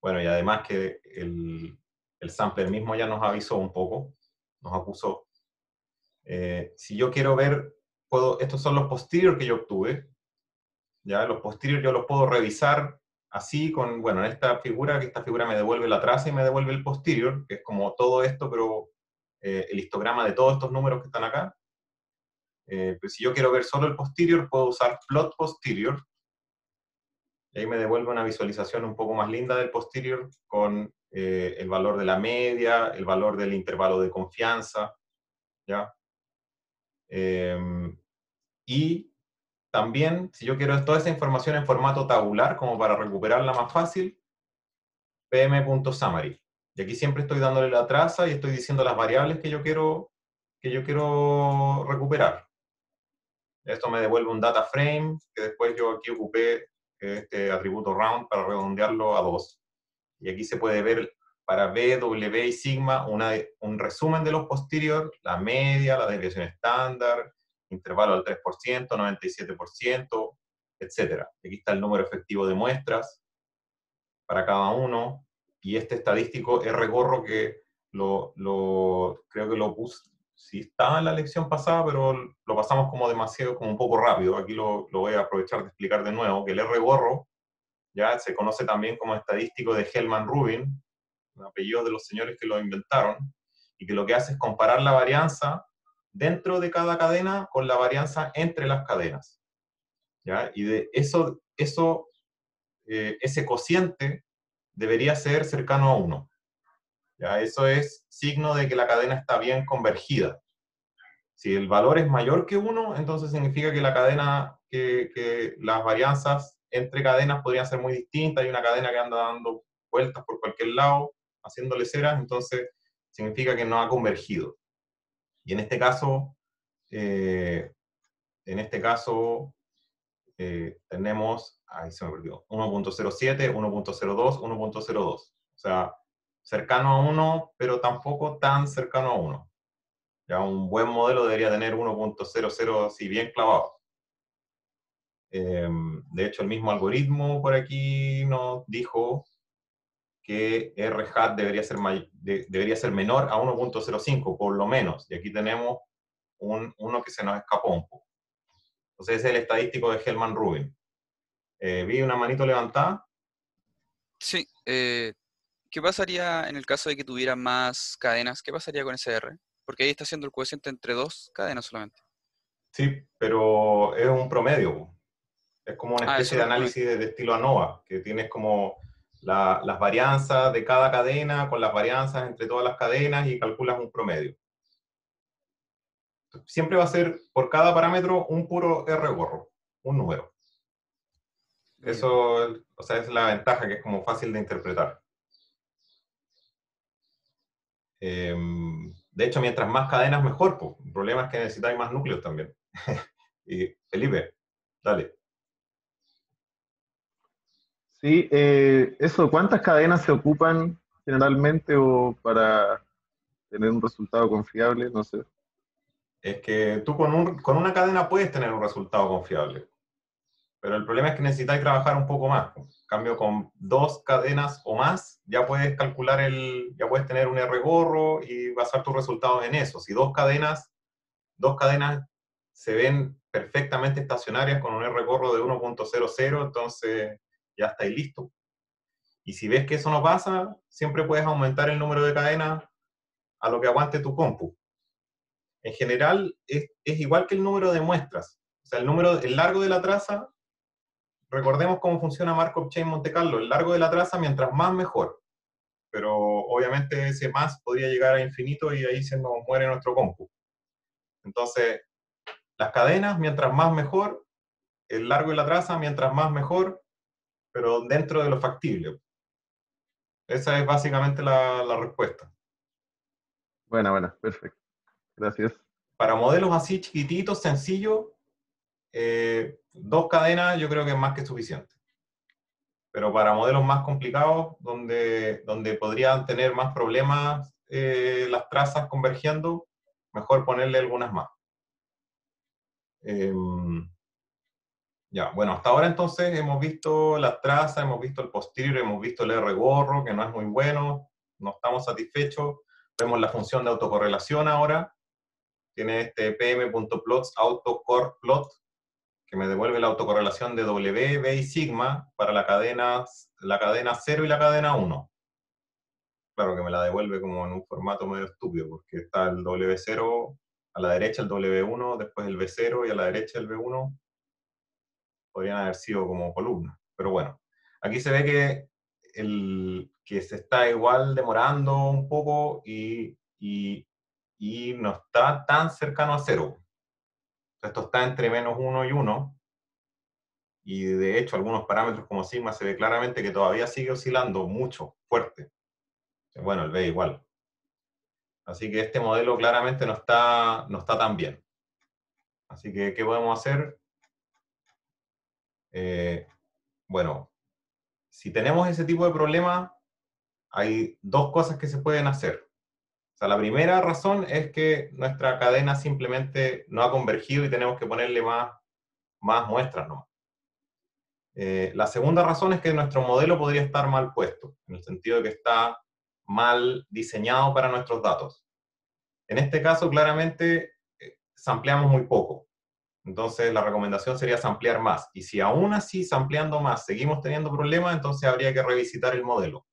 bueno, y además que el, el sampler mismo ya nos avisó un poco nos acusó. Eh, si yo quiero ver, puedo, estos son los posterior que yo obtuve, ya los posterior yo los puedo revisar así con, bueno, en esta figura, que esta figura me devuelve la traza y me devuelve el posterior, que es como todo esto, pero eh, el histograma de todos estos números que están acá. Eh, pues si yo quiero ver solo el posterior, puedo usar plot posterior, y ahí me devuelve una visualización un poco más linda del posterior con eh, el valor de la media, el valor del intervalo de confianza, ¿ya? Em, y también, si yo quiero toda esa información en formato tabular, como para recuperarla más fácil, pm.summary. Y aquí siempre estoy dándole la traza y estoy diciendo las variables que yo quiero, que yo quiero recuperar. Esto me devuelve un data frame, que después yo aquí ocupé este atributo round para redondearlo a 2. Y aquí se puede ver para B, W y sigma una, un resumen de los posterior, la media, la desviación estándar, intervalo al 3%, 97%, etc. Aquí está el número efectivo de muestras para cada uno. Y este estadístico R gorro que lo, lo, creo que lo puse, sí estaba en la lección pasada, pero lo pasamos como demasiado, como un poco rápido. Aquí lo, lo voy a aprovechar de explicar de nuevo, que el R gorro ya se conoce también como estadístico de Hellman-Rubin, un apellido de los señores que lo inventaron, y que lo que hace es comparar la varianza dentro de cada cadena con la varianza entre las cadenas. ¿ya? Y de eso, eso eh, ese cociente debería ser cercano a 1. ¿ya? Eso es signo de que la cadena está bien convergida. Si el valor es mayor que 1, entonces significa que la cadena, que, que las varianzas entre cadenas podrían ser muy distintas. Hay una cadena que anda dando vueltas por cualquier lado, haciéndole ceras, entonces significa que no ha convergido. Y en este caso, eh, en este caso eh, tenemos, ahí se me perdió, 1.07, 1.02, 1.02. O sea, cercano a 1, pero tampoco tan cercano a 1. Ya un buen modelo debería tener 1.00 así bien clavado. Em, de hecho, el mismo algoritmo por aquí nos dijo que R hat debería ser, debería ser menor a 1.05, por lo menos. Y aquí tenemos un, uno que se nos escapó un poco. Entonces ese es el estadístico de Hellman Rubin. Eh, ¿Vi una manito levantada? Sí. Eh, ¿Qué pasaría en el caso de que tuviera más cadenas? ¿Qué pasaría con ese R? Porque ahí está haciendo el coeficiente entre dos cadenas solamente. Sí, pero es un promedio. Es como una ah, especie de análisis de, estilo ANOVA, que tienes como las varianzas de cada cadena con las varianzas entre todas las cadenas y calculas un promedio. Siempre va a ser por cada parámetro un puro R gorro, un número. Eso, o sea, es la ventaja que es como fácil de interpretar. Em, de hecho, mientras más cadenas, mejor. Pues. El problema es que necesitáis más núcleos también. y Felipe, dale. Sí, eh, eso, ¿cuántas cadenas se ocupan generalmente o para tener un resultado confiable? No sé. Es que tú con, un, con una cadena puedes tener un resultado confiable, pero el problema es que necesitáis trabajar un poco más. En cambio, con dos cadenas o más, ya puedes calcular el, ya puedes tener un R gorro y basar tus resultados en eso. Si dos cadenas, dos cadenas se ven perfectamente estacionarias con un R gorro de 1.00, entonces ya estáis listo. Y si ves que eso no pasa, siempre puedes aumentar el número de cadenas a lo que aguante tu compu. En general, es, igual que el número de muestras. O sea, el número, el largo de la traza, recordemos cómo funciona Markov Chain Monte Carlo. El largo de la traza, mientras más, mejor. Pero obviamente ese más podría llegar a infinito y ahí se nos muere nuestro compu. Entonces, las cadenas, mientras más, mejor. El largo de la traza, mientras más, mejor pero dentro de lo factible. Esa es básicamente la, respuesta. Buena, buena, perfecto. Gracias. Para modelos así chiquititos, sencillos, eh, dos cadenas yo creo que es más que suficiente. Pero para modelos más complicados, donde, donde podrían tener más problemas eh, las trazas convergiendo, mejor ponerle algunas más. Em, bueno, hasta ahora entonces hemos visto las trazas, hemos visto el posterior, hemos visto el R gorro, que no es muy bueno, no estamos satisfechos. Vemos la función de autocorrelación ahora. Tiene este pm.plots autocorplot, que me devuelve la autocorrelación de W, B y sigma para la cadena, la cadena 0 y la cadena 1. Claro que me la devuelve como en un formato medio estúpido, porque está el W0 a la derecha, el W1, después el B0 y a la derecha el B1 podrían haber sido como columnas. Pero bueno, aquí se ve que, el, que se está igual demorando un poco y, y, no está tan cercano a cero. Esto está entre menos 1 y 1. Y de hecho, algunos parámetros como sigma se ve claramente que todavía sigue oscilando mucho, fuerte. Bueno, el B igual. Así que este modelo claramente no está, no está tan bien. Así que, ¿qué podemos hacer? Eh, bueno, si tenemos ese tipo de problema, hay dos cosas que se pueden hacer. La primera razón es que nuestra cadena simplemente no ha convergido y tenemos que ponerle más, más muestras. Eh, la segunda razón es que nuestro modelo podría estar mal puesto, en el sentido de que está mal diseñado para nuestros datos. En este caso, claramente, eh, ampliamos muy poco. Entonces la recomendación sería ampliar más. Y si aún así, ampliando más, seguimos teniendo problemas, entonces habría que revisitar el modelo.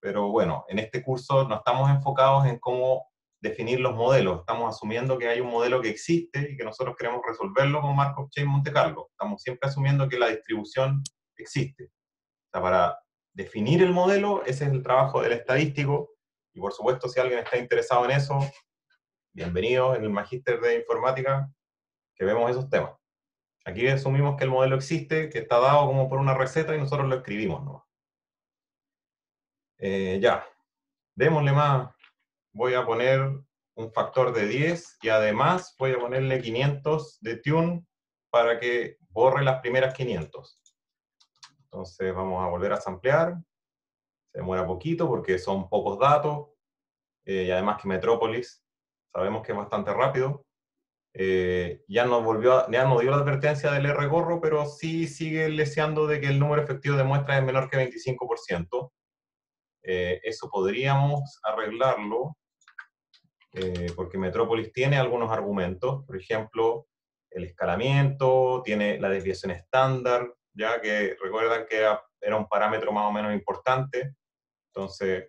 Pero bueno, en este curso no estamos enfocados en cómo definir los modelos. Estamos asumiendo que hay un modelo que existe y que nosotros queremos resolverlo con Markov Chain Monte Carlo. Estamos siempre asumiendo que la distribución existe. Para definir el modelo, ese es el trabajo del estadístico. Y por supuesto, si alguien está interesado en eso, bienvenido en el Magíster de Informática que vemos esos temas. Aquí asumimos que el modelo existe, que está dado como por una receta y nosotros lo escribimos. ¿no? Eh, ya, démosle más. Voy a poner un factor de 10 y además voy a ponerle 500 de tune para que borre las primeras 500. Entonces vamos a volver a samplear. Se demora poquito porque son pocos datos. Eh, y además que Metrópolis sabemos que es bastante rápido. Eh, ya nos volvió, ya nos dio la advertencia del R gorro, pero sí sigue leseando de que el número efectivo de muestras es menor que 25%. Eh, eso podríamos arreglarlo eh, porque Metrópolis tiene algunos argumentos, por ejemplo, el escalamiento, tiene la desviación estándar, ya que recuerdan que era, un parámetro más o menos importante, entonces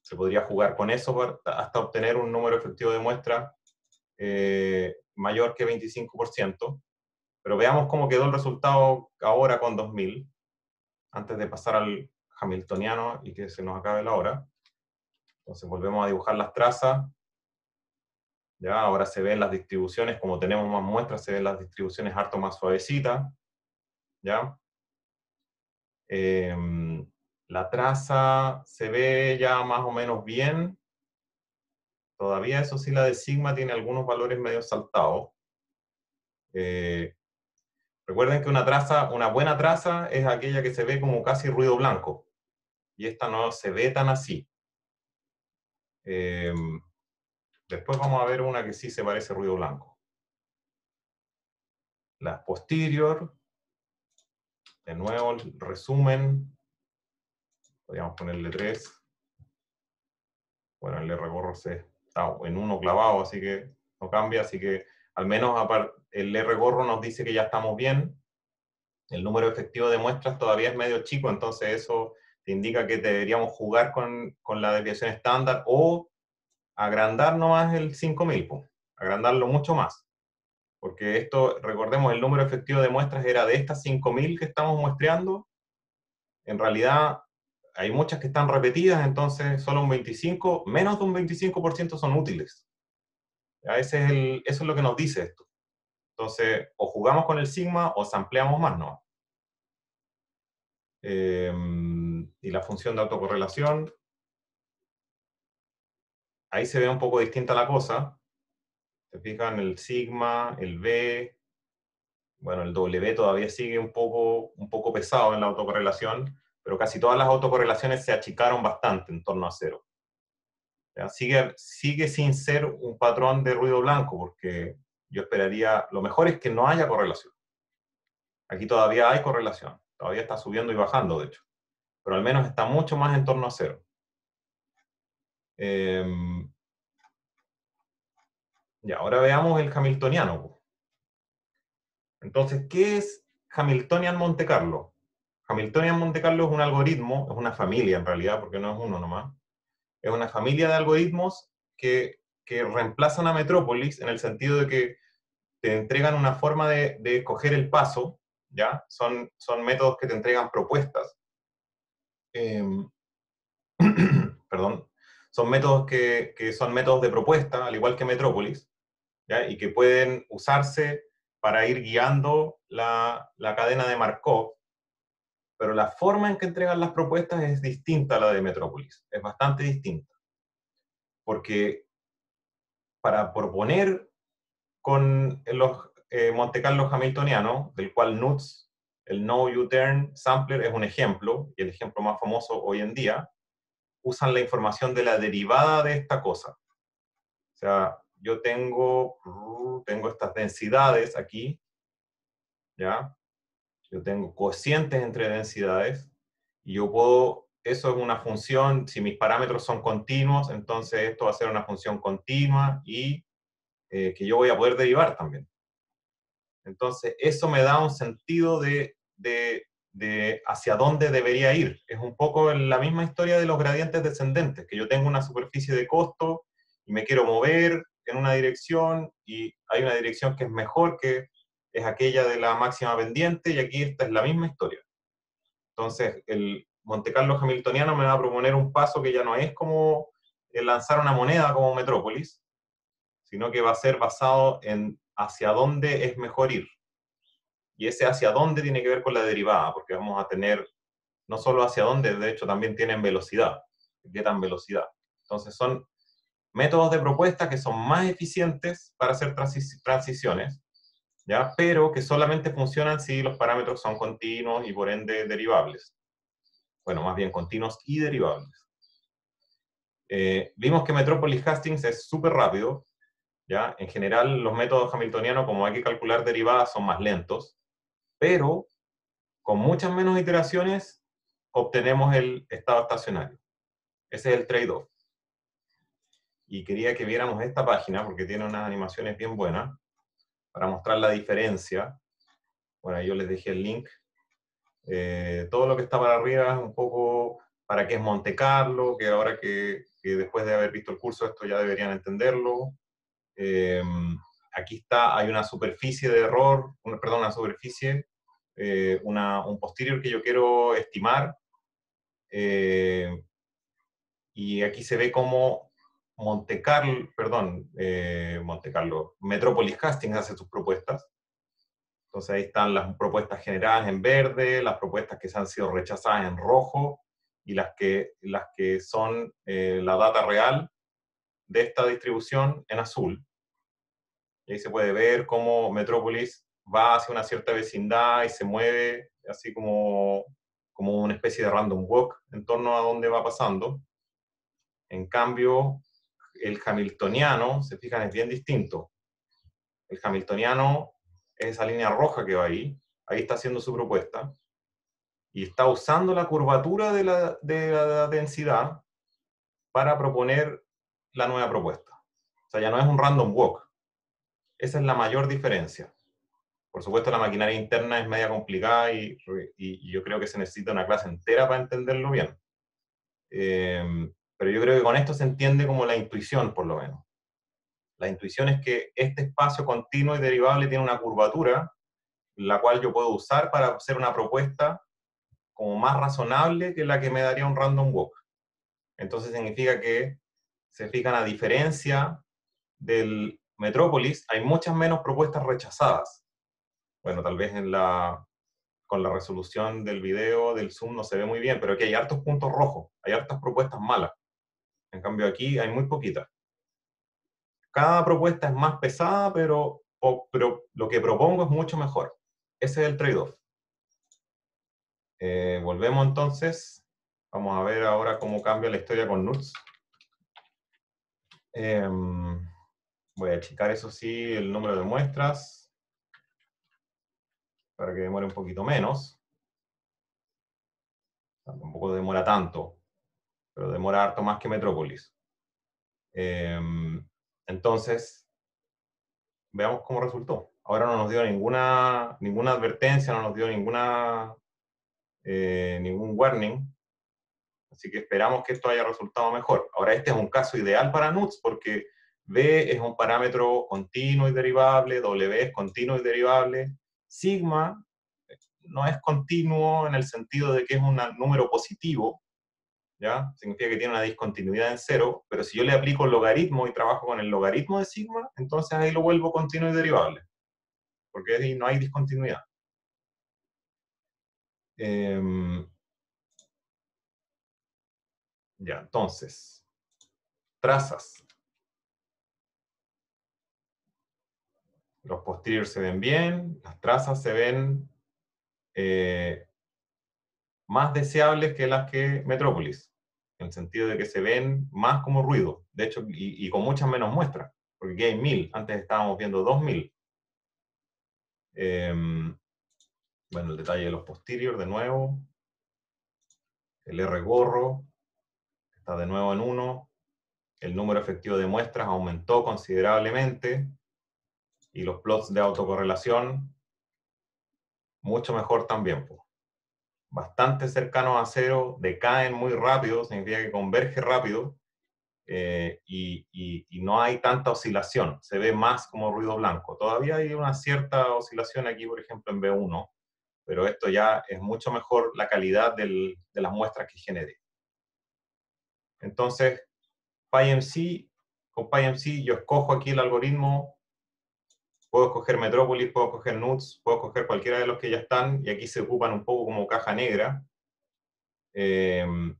se podría jugar con eso hasta obtener un número efectivo de muestra. Eh, mayor que 25%, pero veamos cómo quedó el resultado ahora con 2000, antes de pasar al hamiltoniano y que se nos acabe la hora. Entonces volvemos a dibujar las trazas. Ya, ahora se ven las distribuciones, como tenemos más muestras, se ven las distribuciones harto más suavecitas. ¿Ya? Em, la traza se ve ya más o menos bien. Todavía, eso sí, la de sigma tiene algunos valores medio saltados. Eh, recuerden que una traza, una buena traza es aquella que se ve como casi ruido blanco. Y esta no se ve tan así. Em, después vamos a ver una que sí se parece ruido blanco. La posterior. De nuevo, el resumen. Podríamos ponerle 3. Bueno, el R se está en uno clavado, así que no cambia, así que al menos el R gorro nos dice que ya estamos bien. El número efectivo de muestras todavía es medio chico, entonces eso te indica que deberíamos jugar con, con la desviación estándar o agrandar nomás el 5000, agrandarlo mucho más. Porque esto, recordemos, el número efectivo de muestras era de estas 5000 que estamos muestreando. En realidad, hay muchas que están repetidas, entonces solo un 25, menos de un 25% son útiles. Ese es el, eso es lo que nos dice esto. Entonces, o jugamos con el sigma o sampleamos más, ¿no? Em, y la función de autocorrelación. Ahí se ve un poco distinta la cosa. Se fijan, el sigma, el B, bueno, el W todavía sigue un poco, un poco pesado en la autocorrelación, pero casi todas las autocorrelaciones se achicaron bastante en torno a cero. Sigue, sigue sin ser un patrón de ruido blanco, porque yo esperaría, lo mejor es que no haya correlación. Aquí todavía hay correlación, todavía está subiendo y bajando, de hecho, pero al menos está mucho más en torno a cero. Em, y ahora veamos el hamiltoniano. Entonces, ¿qué es Hamiltonian Monte Carlo? Hamiltonian Monte Carlo es un algoritmo, es una familia en realidad, porque no es uno nomás. Es una familia de algoritmos que, que reemplazan a Metrópolis en el sentido de que te entregan una forma de, de coger el paso, ¿ya? Son, son métodos que te entregan propuestas. Em, perdón. Son métodos que, que, son métodos de propuesta, al igual que Metrópolis, ¿ya? Y que pueden usarse para ir guiando la, la cadena de Markov pero la forma en que entregan las propuestas es distinta a la de Metrópolis, es bastante distinta. Porque para proponer con los eh, Monte Carlo hamiltonianos, del cual NUTS, el No U-Turn Sampler, es un ejemplo, y el ejemplo más famoso hoy en día, usan la información de la derivada de esta cosa. O sea, yo tengo, tengo estas densidades aquí, ¿ya? Yo tengo cocientes entre densidades y yo puedo, eso es una función, si mis parámetros son continuos, entonces esto va a ser una función continua y eh, que yo voy a poder derivar también. Entonces, eso me da un sentido de, de, de, hacia dónde debería ir. Es un poco la misma historia de los gradientes descendentes, que yo tengo una superficie de costo y me quiero mover en una dirección y hay una dirección que es mejor que es aquella de la máxima pendiente y aquí esta es la misma historia. Entonces, el Monte Carlo Hamiltoniano me va a proponer un paso que ya no es como lanzar una moneda como Metrópolis, sino que va a ser basado en hacia dónde es mejor ir. Y ese hacia dónde tiene que ver con la derivada, porque vamos a tener no solo hacia dónde, de hecho también tienen velocidad, qué tan velocidad. Entonces son métodos de propuesta que son más eficientes para hacer transiciones ¿ya? pero que solamente funcionan si los parámetros son continuos y por ende derivables. Bueno, más bien continuos y derivables. Eh, vimos que Metropolis Hastings es súper rápido. ¿ya? En general, los métodos hamiltonianos, como hay que calcular derivadas, son más lentos, pero con muchas menos iteraciones obtenemos el estado estacionario. Ese es el trade-off. Y quería que viéramos esta página porque tiene unas animaciones bien buenas para mostrar la diferencia. Bueno, yo les dejé el link. Eh, todo lo que está para arriba es un poco para qué es Monte Carlo, que ahora que, después de haber visto el curso esto ya deberían entenderlo. Eh, aquí está, hay una superficie de error, perdón, una superficie, eh, un posterior que yo quiero estimar. Eh, y aquí se ve como Monte Carlo, perdón, eh, Monte Carlo, Metropolis Hastings hace sus propuestas. Entonces ahí están las propuestas generadas en verde, las propuestas que se han sido rechazadas en rojo y las que, las que son la data real de esta distribución en azul. Y ahí se puede ver cómo Metrópolis va hacia una cierta vecindad y se mueve así como, como una especie de random walk en torno a donde va pasando. En cambio, el hamiltoniano, se fijan, es bien distinto. El hamiltoniano es esa línea roja que va ahí, ahí está haciendo su propuesta, y está usando la curvatura de la, de la densidad para proponer la nueva propuesta. O sea, ya no es un random walk, esa es la mayor diferencia. Por supuesto, la maquinaria interna es media complicada y, yo creo que se necesita una clase entera para entenderlo bien. Em, pero yo creo que con esto se entiende como la intuición, por lo menos. La intuición es que este espacio continuo y derivable tiene una curvatura, la cual yo puedo usar para hacer una propuesta como más razonable que la que me daría un random walk. Entonces significa que se fijan a diferencia del Metrópolis hay muchas menos propuestas rechazadas. Bueno, tal vez con la resolución del video, del Zoom, no se ve muy bien, pero aquí hay hartos puntos rojos, hay hartas propuestas malas. En cambio aquí hay muy poquitas. Cada propuesta es más pesada, pero, lo que propongo es mucho mejor. Ese es el trade-off. Eh, volvemos entonces. Vamos a ver ahora cómo cambia la historia con NUTS. Em, Voy a checar, eso sí, el número de muestras para que demore un poquito menos. Tampoco demora tanto, pero demora harto más que Metrópolis. Em, entonces, veamos cómo resultó. Ahora no nos dio ninguna, ninguna advertencia, no nos dio ninguna, eh, ningún warning. Así que esperamos que esto haya resultado mejor. Ahora, este es un caso ideal para NUTS porque B es un parámetro continuo y derivable, W es continuo y derivable, sigma no es continuo en el sentido de que es un número positivo, ¿ya? Significa que tiene una discontinuidad en cero, pero si yo le aplico el logaritmo y trabajo con el logaritmo de sigma, entonces ahí lo vuelvo continuo y derivable, porque ahí no hay discontinuidad. Em, ya, entonces, trazas. Los posteriores se ven bien, las trazas se ven eh, más deseables que las que Metrópolis, en el sentido de que se ven más como ruido, de hecho, y, con muchas menos muestras, porque aquí hay mil, antes estábamos viendo dos mil. Em, bueno, el detalle de los posteriores, de nuevo. El R gorro está de nuevo en 1. El número efectivo de muestras aumentó considerablemente y los plots de autocorrelación, mucho mejor también. Bastante cercanos a cero, decaen muy rápido, significa que converge rápido eh, y, no hay tanta oscilación, se ve más como ruido blanco. Todavía hay una cierta oscilación aquí, por ejemplo, en B1, pero esto ya es mucho mejor la calidad de las muestras que genere. Entonces, PyMC, con PyMC yo escojo aquí el algoritmo Puedo escoger Metrópolis, puedo escoger NUTS, puedo escoger cualquiera de los que ya están, y aquí se ocupan un poco como caja negra. Em,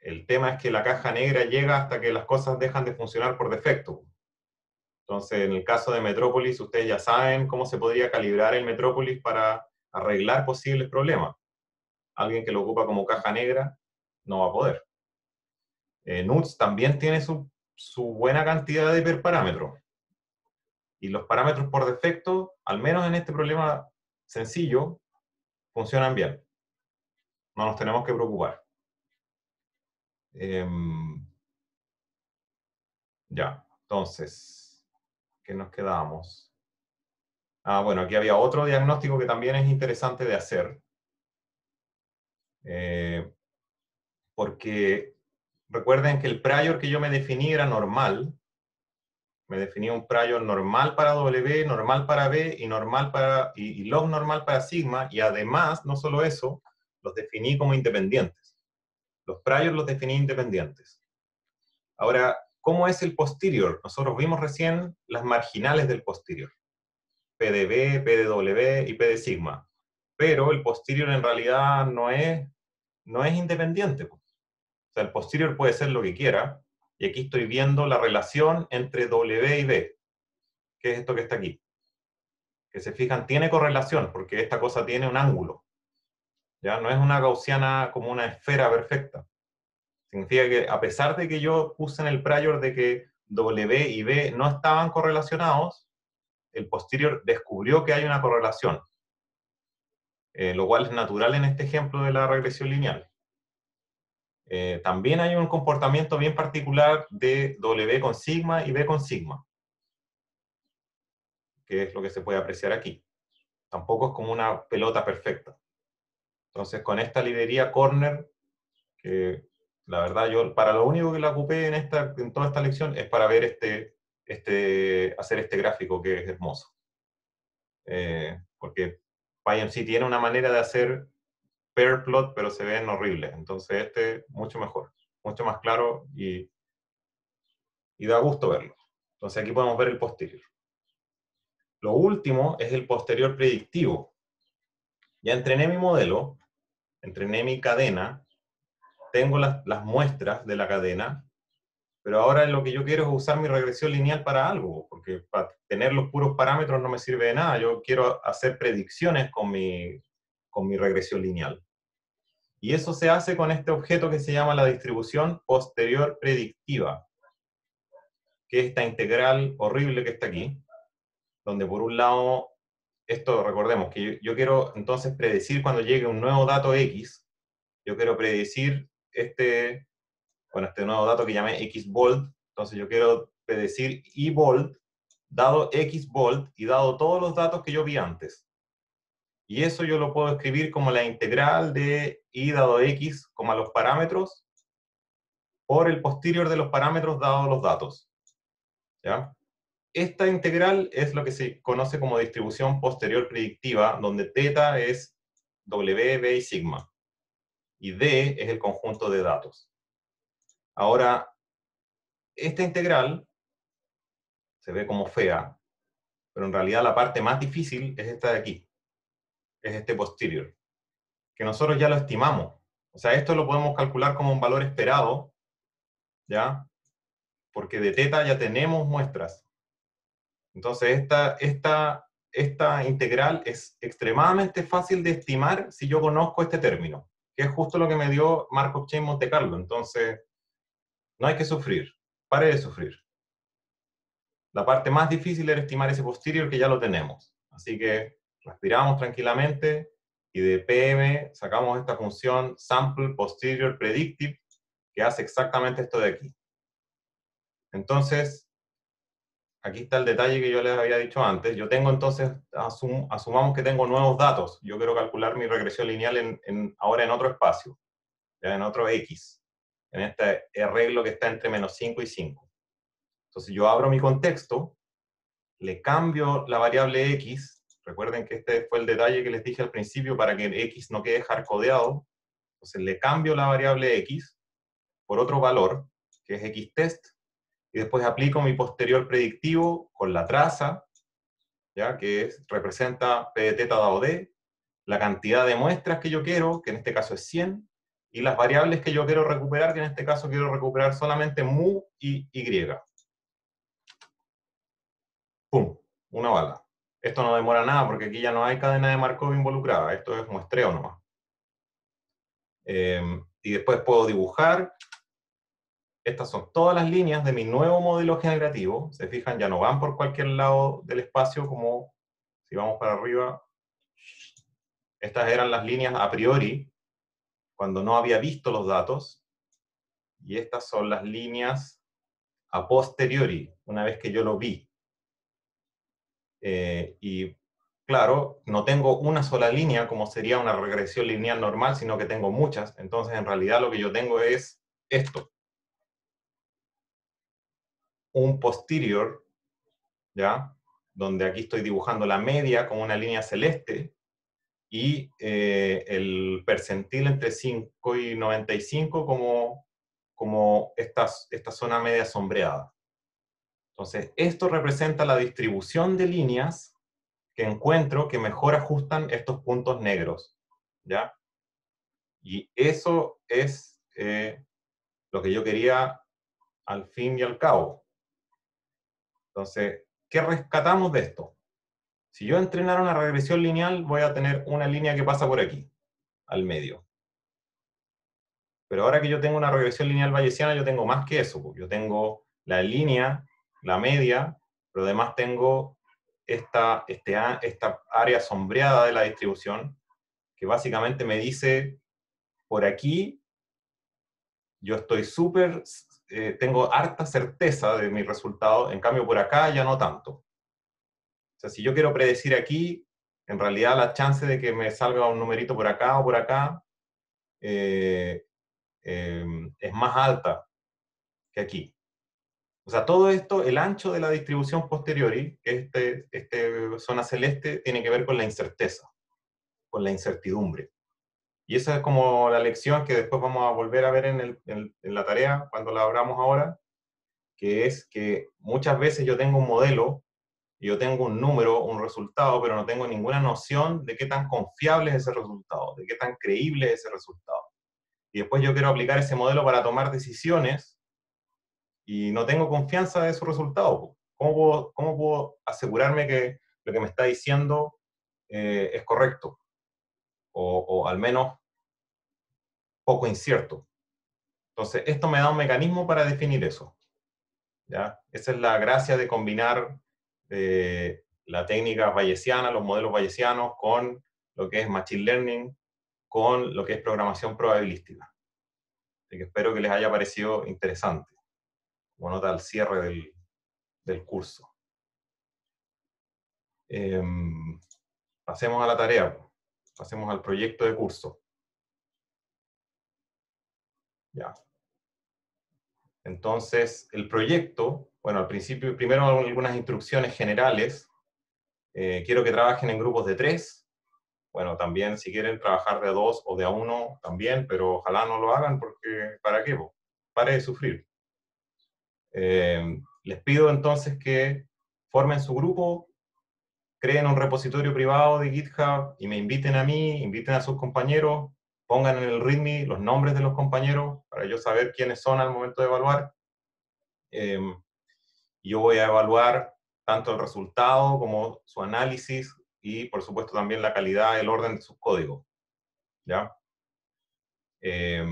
el tema es que la caja negra llega hasta que las cosas dejan de funcionar por defecto. Entonces, en el caso de Metrópolis, ustedes ya saben cómo se podría calibrar el Metrópolis para arreglar posibles problemas. Alguien que lo ocupa como caja negra no va a poder. Eh, NUTS también tiene su, su buena cantidad de hiperparámetros. Y los parámetros por defecto, al menos en este problema sencillo, funcionan bien. No nos tenemos que preocupar. Em, ya, entonces, ¿qué nos quedamos? Ah, bueno, aquí había otro diagnóstico que también es interesante de hacer. Eh, porque recuerden que el prior que yo me definí era normal. Me definí un prior normal para W, normal para B y normal para y, log normal para sigma. Y además, no solo eso, los definí como independientes. Los priors los definí independientes. Ahora, ¿cómo es el posterior? Nosotros vimos recién las marginales del posterior. PDB, PDW y PD sigma. Pero el posterior en realidad no es, no es independiente. O sea, el posterior puede ser lo que quiera. Y aquí estoy viendo la relación entre W y B. ¿Qué es esto que está aquí? Que se fijan, tiene correlación, porque esta cosa tiene un ángulo. ¿Ya? No es una gaussiana como una esfera perfecta. Significa que a pesar de que yo puse en el prior de que W y B no estaban correlacionados, el posterior descubrió que hay una correlación, eh, lo cual es natural en este ejemplo de la regresión lineal. Eh, también hay un comportamiento bien particular de W con sigma y B con sigma, que es lo que se puede apreciar aquí. Tampoco es como una pelota perfecta. Entonces, con esta librería Corner, que la verdad yo para lo único que la ocupé en, esta, en toda esta lección es para ver este, este, hacer este gráfico que es hermoso. Eh, porque PyMC tiene una manera de hacer pair plot, pero se ven horribles. Entonces este mucho mejor, mucho más claro y, y da gusto verlo. Entonces aquí podemos ver el posterior. Lo último es el posterior predictivo. Ya entrené mi modelo, entrené mi cadena, tengo las, las muestras de la cadena, pero ahora lo que yo quiero es usar mi regresión lineal para algo, porque para tener los puros parámetros no me sirve de nada. Yo quiero hacer predicciones con mi, con mi regresión lineal. Y eso se hace con este objeto que se llama la distribución posterior predictiva, que es esta integral horrible que está aquí, donde por un lado, esto recordemos que yo, quiero entonces predecir cuando llegue un nuevo dato X, yo quiero predecir este, con este nuevo dato que llamé xbold. Entonces yo quiero predecir bold dado xbold y dado todos los datos que yo vi antes. Y eso yo lo puedo escribir como la integral de i dado x, como los parámetros, por el posterior de los parámetros dados los datos. ¿Ya? Esta integral es lo que se conoce como distribución posterior predictiva, donde teta es w, b y sigma. Y d es el conjunto de datos. Ahora, esta integral se ve como fea, pero en realidad la parte más difícil es esta de aquí, es este posterior, que nosotros ya lo estimamos. O sea, esto lo podemos calcular como un valor esperado, ¿ya? Porque de teta ya tenemos muestras. Entonces, esta, esta, esta integral es extremadamente fácil de estimar si yo conozco este término, que es justo lo que me dio Markov Chain Monte Carlo. Entonces, no hay que sufrir, pare de sufrir. La parte más difícil era estimar ese posterior que ya lo tenemos. Así que respiramos tranquilamente y de PM sacamos esta función sample posterior predictive que hace exactamente esto de aquí. Entonces, aquí está el detalle que yo les había dicho antes. Yo tengo entonces, asumamos que tengo nuevos datos. Yo quiero calcular mi regresión lineal en, ahora en otro espacio, ya en otro X en este arreglo que está entre menos 5 y 5. Entonces yo abro mi contexto, le cambio la variable x, recuerden que este fue el detalle que les dije al principio para que el x no quede hardcodeado, entonces le cambio la variable x por otro valor, que es xtest, y después aplico mi posterior predictivo con la traza, ¿ya? que es, representa p de teta dado d, la cantidad de muestras que yo quiero, que en este caso es 100, y las variables que yo quiero recuperar, que en este caso quiero recuperar solamente mu y y. ¡Pum! Una bala. Esto no demora nada porque aquí ya no hay cadena de Markov involucrada, esto es muestreo nomás. Em, y después puedo dibujar. Estas son todas las líneas de mi nuevo modelo generativo. Se fijan, ya no van por cualquier lado del espacio como si vamos para arriba. Estas eran las líneas a priori cuando no había visto los datos, y estas son las líneas a posteriori, una vez que yo lo vi. Eh, y claro, no tengo una sola línea como sería una regresión lineal normal, sino que tengo muchas. Entonces, en realidad lo que yo tengo es esto. Un posterior, ¿ya? Donde aquí estoy dibujando la media con una línea celeste y eh, el percentil entre 5 y 95 como, como esta, esta zona media sombreada. Entonces, esto representa la distribución de líneas que encuentro que mejor ajustan estos puntos negros, ¿ya? Y eso es eh, lo que yo quería al fin y al cabo. Entonces, ¿qué rescatamos de esto? Si yo entrenara una regresión lineal, voy a tener una línea que pasa por aquí, al medio. Pero ahora que yo tengo una regresión lineal bayesiana, yo tengo más que eso. Yo tengo la línea, la media, pero además tengo esta, este, esta área sombreada de la distribución, que básicamente me dice, por aquí, yo estoy súper, eh, tengo harta certeza de mi resultado, en cambio por acá ya no tanto. O sea, si yo quiero predecir aquí, en realidad la chance de que me salga un numerito por acá o por acá eh, em, es más alta que aquí. O sea, todo esto, el ancho de la distribución posteriori, este, este zona celeste, tiene que ver con la incerteza, con la incertidumbre. Y esa es como la lección que después vamos a volver a ver en, el, en, la tarea, cuando la abramos ahora, que es que muchas veces yo tengo un modelo, yo tengo un número, un resultado, pero no tengo ninguna noción de qué tan confiable es ese resultado, de qué tan creíble es ese resultado. Y después yo quiero aplicar ese modelo para tomar decisiones y no tengo confianza de su resultado. ¿Cómo puedo, asegurarme que lo que me está diciendo eh, es correcto? O, al menos poco incierto. Entonces, esto me da un mecanismo para definir eso. ¿ya? Esa es la gracia de combinar eh, la técnica bayesiana, los modelos bayesianos, con lo que es Machine Learning, con lo que es programación probabilística. Así espero que les haya parecido interesante como nota al cierre del, curso. Em, pasemos a la tarea, pasemos al proyecto de curso. Ya. Entonces, el proyecto, bueno, al principio, primero algunas instrucciones generales. Eh, quiero que trabajen en grupos de tres. Bueno, también si quieren trabajar de dos o de a uno, también, pero ojalá no lo hagan porque, ¿para qué? Pare de sufrir. Eh, les pido entonces que formen su grupo, creen un repositorio privado de GitHub y me inviten a mí, inviten a sus compañeros, pongan en el README los nombres de los compañeros para yo saber quiénes son al momento de evaluar. Eh, yo voy a evaluar tanto el resultado como su análisis y, por supuesto, también la calidad, el orden de sus códigos. ¿Ya? Eh,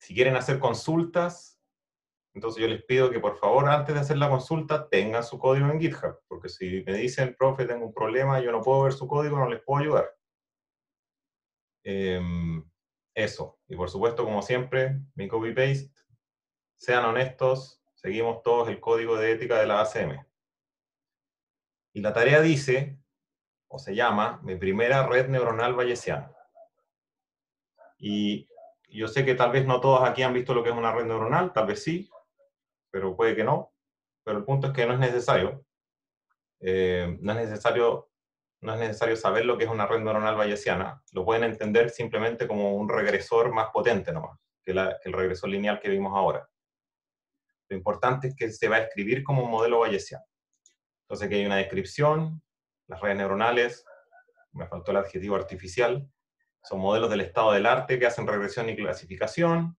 si quieren hacer consultas, entonces yo les pido que por favor antes de hacer la consulta tengan su código en GitHub, porque si me dicen, profe, tengo un problema, yo no puedo ver su código, no les puedo ayudar. Em, eso. Y por supuesto, como siempre, mi copy-paste. Sean honestos, seguimos todos el código de ética de la ACM. Y la tarea dice, o se llama, mi primera red neuronal bayesiana. Y yo sé que tal vez no todos aquí han visto lo que es una red neuronal, tal vez sí, pero puede que no. Pero el punto es que no es necesario. Eh, no, es necesario no es necesario saber lo que es una red neuronal bayesiana. Lo pueden entender simplemente como un regresor más potente nomás, que, el regresor lineal que vimos ahora. Lo importante es que se va a escribir como un modelo bayesiano. Entonces, que hay una descripción, las redes neuronales, me faltó el adjetivo artificial, son modelos del estado del arte que hacen regresión y clasificación,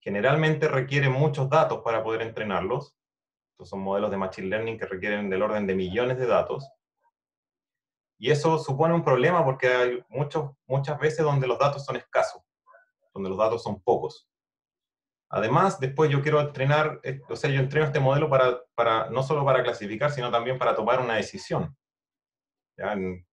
generalmente requieren muchos datos para poder entrenarlos. Estos son modelos de Machine Learning que requieren del orden de millones de datos. Y eso supone un problema porque hay muchos, muchas veces donde los datos son escasos, donde los datos son pocos. Además, después yo quiero entrenar, eh, o sea, yo entreno este modelo para, para, no solo para clasificar, sino también para tomar una decisión.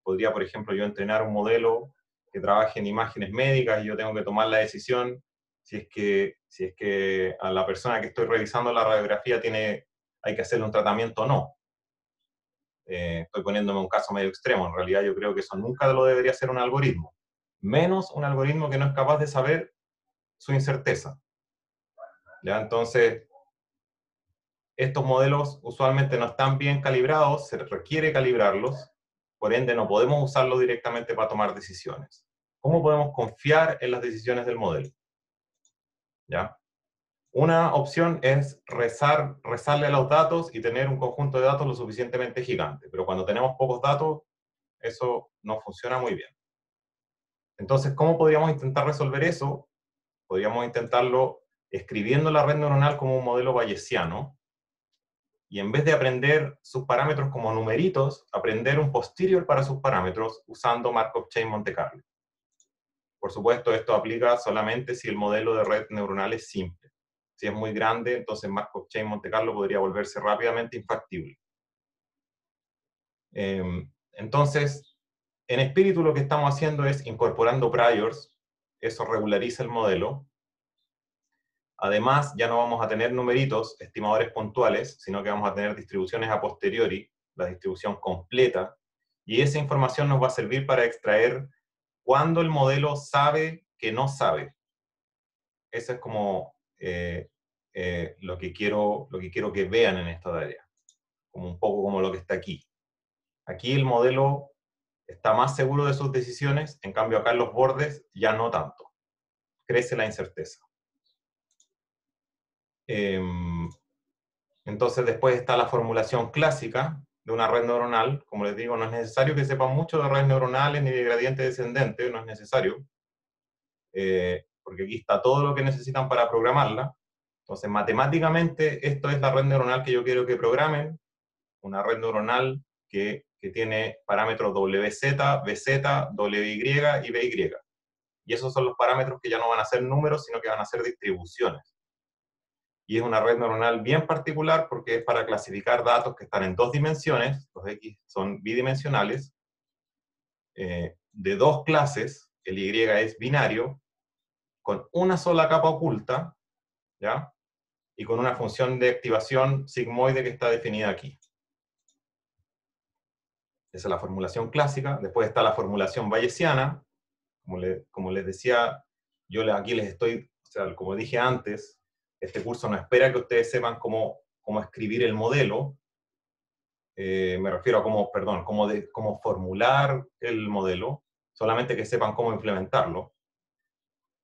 podría, por ejemplo, yo entrenar un modelo que trabaje en imágenes médicas y yo tengo que tomar la decisión si es que, si es que a la persona que estoy revisando la radiografía tiene, hay que hacerle un tratamiento o no. Eh, estoy poniéndome un caso medio extremo, en realidad yo creo que eso nunca lo debería hacer un algoritmo, menos un algoritmo que no es capaz de saber su incerteza. Entonces, estos modelos usualmente no están bien calibrados, se requiere calibrarlos, por ende no podemos usarlos directamente para tomar decisiones. ¿Cómo podemos confiar en las decisiones del modelo? ¿Ya? Una opción es rezar, rezarle a los datos y tener un conjunto de datos lo suficientemente gigante, pero cuando tenemos pocos datos, eso no funciona muy bien. Entonces, ¿cómo podríamos intentar resolver eso? Podríamos intentarlo escribiendo la red neuronal como un modelo bayesiano, y en vez de aprender sus parámetros como numeritos, aprender un posterior para sus parámetros usando Markov Chain Monte Carlo. Por supuesto, esto aplica solamente si el modelo de red neuronal es simple. Si es muy grande, entonces Markov Chain Monte Carlo podría volverse rápidamente infactible. Em, entonces, en espíritu lo que estamos haciendo es incorporando priors, eso regulariza el modelo. Además, ya no vamos a tener numeritos, estimadores puntuales, sino que vamos a tener distribuciones a posteriori, la distribución completa, y esa información nos va a servir para extraer cuando el modelo sabe que no sabe. Eso es como eh, eh, lo, que quiero, lo que quiero que vean en esta área, como un poco como lo que está aquí. Aquí el modelo está más seguro de sus decisiones, en cambio acá en los bordes ya no tanto. Crece la incerteza. Em, entonces después está la formulación clásica, de una red neuronal, como les digo, no es necesario que sepan mucho de redes neuronales ni de gradiente descendente, no es necesario, eh, porque aquí está todo lo que necesitan para programarla. Entonces, matemáticamente, esto es la red neuronal que yo quiero que programen, una red neuronal que, que tiene parámetros WZ, BZ, WY y BY. Y esos son los parámetros que ya no van a ser números, sino que van a ser distribuciones y es una red neuronal bien particular porque es para clasificar datos que están en dos dimensiones, los X son bidimensionales, eh, de dos clases, el Y es binario, con una sola capa oculta, ¿ya? Y con una función de activación sigmoide que está definida aquí. Esa es la formulación clásica. Después está la formulación bayesiana. Como, como les decía, yo aquí les estoy, o sea, como dije antes, este curso no espera que ustedes sepan cómo, cómo escribir el modelo, eh, me refiero a cómo, perdón, cómo, de, cómo formular el modelo, solamente que sepan cómo implementarlo.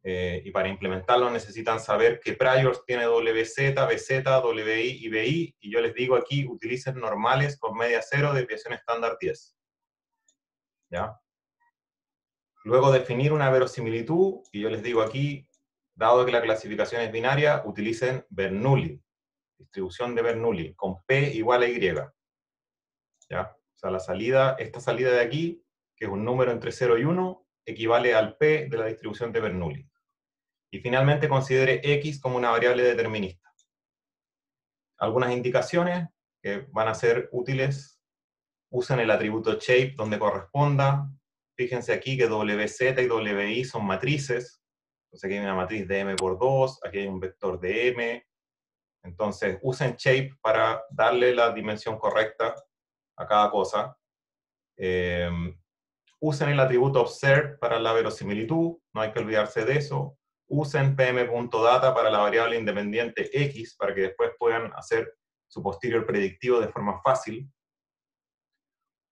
Eh, y para implementarlo necesitan saber qué priors tiene WZ, BZ, WI y BI, y yo les digo aquí, utilicen normales con media cero, desviación estándar 10. ¿Ya? Luego definir una verosimilitud, y yo les digo aquí, dado que la clasificación es binaria, utilicen Bernoulli, distribución de Bernoulli, con P igual a Y. ¿Ya? O sea, la salida, esta salida de aquí, que es un número entre 0 y 1, equivale al P de la distribución de Bernoulli. Y finalmente considere X como una variable determinista. Algunas indicaciones que van a ser útiles, usen el atributo shape donde corresponda. Fíjense aquí que WZ y WI son matrices, entonces aquí hay una matriz de m por 2, aquí hay un vector de m. Entonces usen shape para darle la dimensión correcta a cada cosa. Em, usen el atributo observe para la verosimilitud, no hay que olvidarse de eso. Usen pm.data para la variable independiente x para que después puedan hacer su posterior predictivo de forma fácil.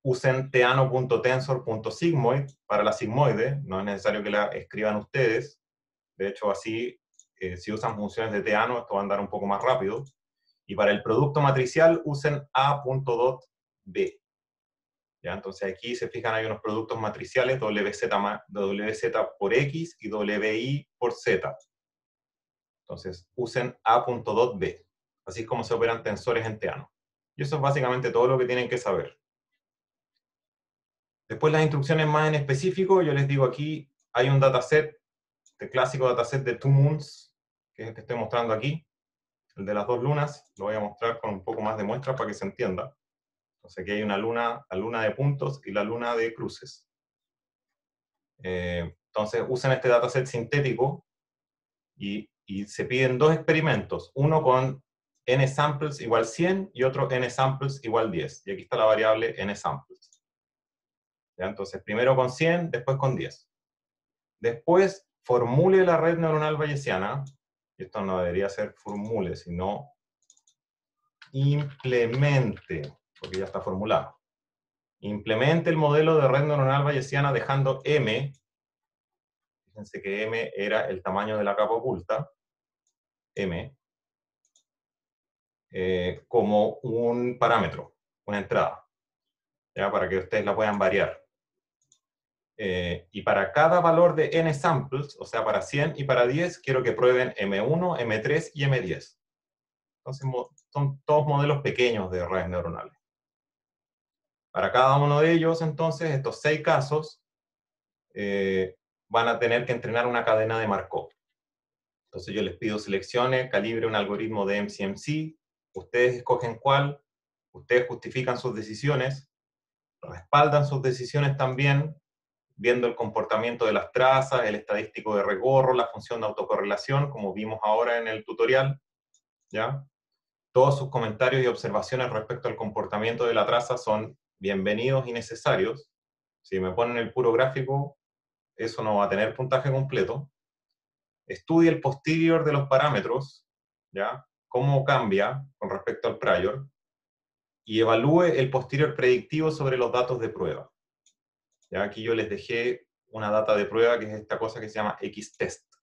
Usen teano.tensor.sigmoid para la sigmoide, no es necesario que la escriban ustedes. De hecho, así, eh, si usan funciones de teano, esto va a andar un poco más rápido. Y para el producto matricial, usen A.dot.B. ¿Ya? Entonces aquí se fijan, hay unos productos matriciales, WZ, WZ por X y WI por Z. Entonces, usen A.dot.B. Así es como se operan tensores en teano. Y eso es básicamente todo lo que tienen que saber. Después las instrucciones más en específico, yo les digo aquí, hay un dataset este clásico dataset de Two Moons, que es el que estoy mostrando aquí, el de las dos lunas, lo voy a mostrar con un poco más de muestra para que se entienda. Entonces aquí hay una luna, la luna de puntos y la luna de cruces. Eh, entonces usen este dataset sintético y, y se piden dos experimentos, uno con n samples igual 100 y otro n samples igual 10. Y aquí está la variable n samples. ¿Ya? Entonces, primero con 100, después con 10. Después, formule la red neuronal bayesiana. Y esto no debería ser formule, sino implemente, porque ya está formulado. Implemente el modelo de red neuronal bayesiana dejando m, fíjense que m era el tamaño de la capa oculta, m, eh, como un parámetro, una entrada, ¿ya? para que ustedes la puedan variar. Eh, y para cada valor de n samples, o sea, para 100 y para 10, quiero que prueben M1, M3 y M10. Entonces, son todos modelos pequeños de redes neuronales. Para cada uno de ellos, entonces, estos seis casos eh, van a tener que entrenar una cadena de Markov. Entonces yo les pido seleccione, calibre un algoritmo de MCMC, ustedes escogen cuál, ustedes justifican sus decisiones, respaldan sus decisiones también, viendo el comportamiento de las trazas, el estadístico de regorro, la función de autocorrelación, como vimos ahora en el tutorial, ¿ya? Todos sus comentarios y observaciones respecto al comportamiento de la traza son bienvenidos y necesarios. Si me ponen el puro gráfico, eso no va a tener puntaje completo. Estudie el posterior de los parámetros, ¿ya? cómo cambia con respecto al prior y evalúe el posterior predictivo sobre los datos de prueba. ¿Ya? Aquí yo les dejé una data de prueba que es esta cosa que se llama X-test,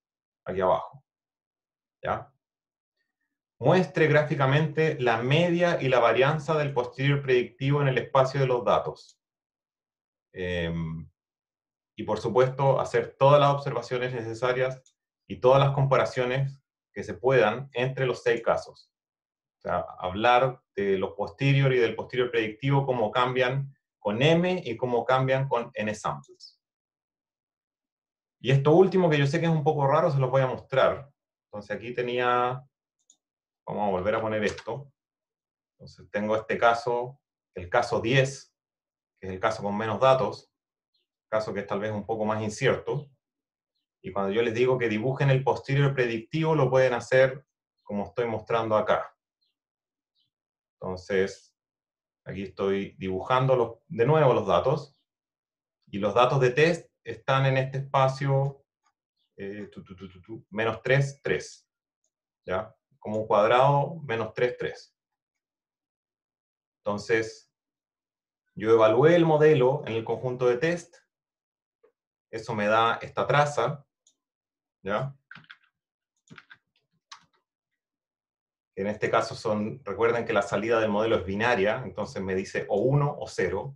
aquí abajo. ¿Ya? Muestre gráficamente la media y la varianza del posterior predictivo en el espacio de los datos. Em, y por supuesto, hacer todas las observaciones necesarias y todas las comparaciones que se puedan entre los seis casos. O sea, hablar de los posterior y del posterior predictivo, cómo cambian con M y cómo cambian con N samples. Y esto último, que yo sé que es un poco raro, se lo voy a mostrar. Entonces aquí tenía, vamos a volver a poner esto. Entonces tengo este caso, el caso 10, que es el caso con menos datos, caso que es tal vez un poco más incierto. Y cuando yo les digo que dibujen el posterior predictivo, lo pueden hacer como estoy mostrando acá. Entonces, aquí estoy dibujando de nuevo los datos. Y los datos de test están en este espacio eh, menos 3, 3. ¿Ya? Como un cuadrado, menos 3, 3. Entonces, yo evalué el modelo en el conjunto de test. Eso me da esta traza. ¿ya? En este caso son, recuerden que la salida del modelo es binaria, entonces me dice o 1 o 0.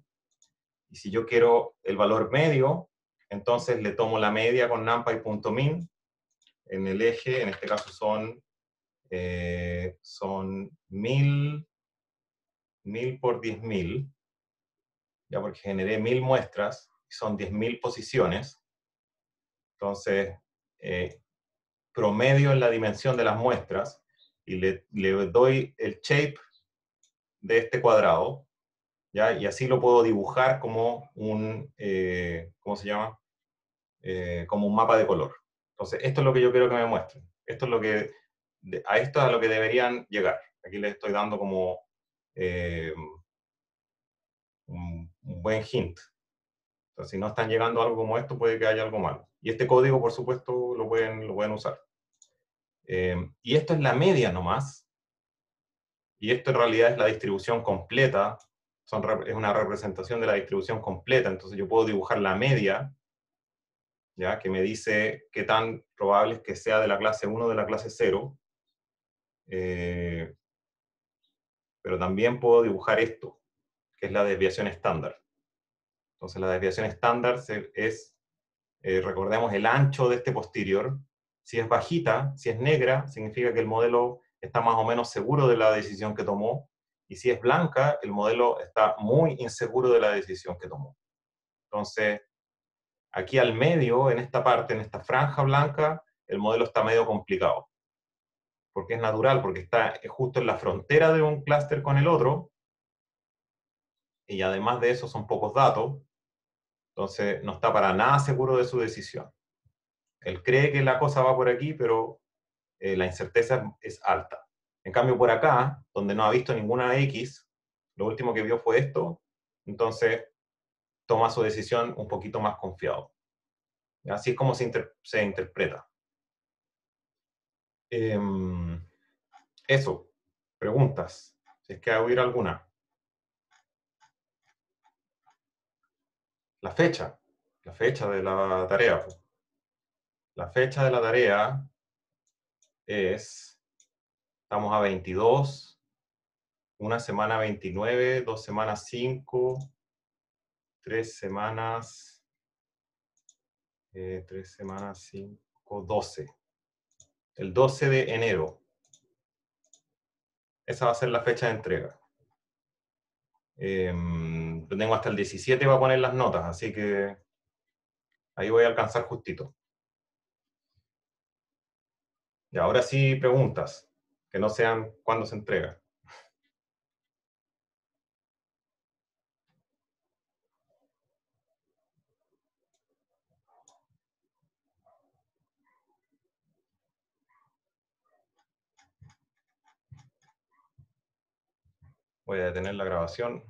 Y si yo quiero el valor medio, entonces le tomo la media con numpy.min en el eje, en este caso son, eh, son 1000, 1000 por 10.000, ya porque generé 1000 muestras, y son 10.000 posiciones. Entonces, eh, promedio en la dimensión de las muestras y le, doy el shape de este cuadrado, ¿ya? y así lo puedo dibujar como un, eh, ¿cómo se llama? Eh, como un mapa de color. Entonces, esto es lo que yo quiero que me muestren. Esto es lo que, a esto es a lo que deberían llegar. Aquí les estoy dando como un, un buen hint. Entonces, si no están llegando a algo como esto, puede que haya algo malo. Y este código, por supuesto, lo pueden, lo pueden usar. Eh, y esto es la media nomás. Y esto en realidad es la distribución completa. Es una representación de la distribución completa. Entonces yo puedo dibujar la media, ¿ya? que me dice qué tan probable es que sea de la clase 1 o de la clase 0. Eh, pero también puedo dibujar esto, que es la desviación estándar. Entonces la desviación estándar es eh, recordemos el ancho de este posterior. Si es bajita, si es negra, significa que el modelo está más o menos seguro de la decisión que tomó. Y si es blanca, el modelo está muy inseguro de la decisión que tomó. Entonces, aquí al medio, en esta parte, en esta franja blanca, el modelo está medio complicado. Porque es natural, porque está justo en la frontera de un clúster con el otro. Y además de eso son pocos datos. Entonces, no está para nada seguro de su decisión. Él cree que la cosa va por aquí, pero eh, la incerteza es alta. En cambio, por acá, donde no ha visto ninguna X, lo último que vio fue esto, entonces toma su decisión un poquito más confiado. Así es como se, interpreta. Em, eso, preguntas, si es que ha oír alguna. La fecha, la fecha de la tarea. La fecha de la tarea es, estamos a 22, una semana 29, dos semanas 5, tres semanas, eh, tres semanas 5, 12. El 12 de enero. Esa va a ser la fecha de entrega. Eh, tengo hasta el 17 para poner las notas, así que ahí voy a alcanzar justito. Y ahora sí preguntas, que no sean cuándo se entrega. Voy a detener la grabación.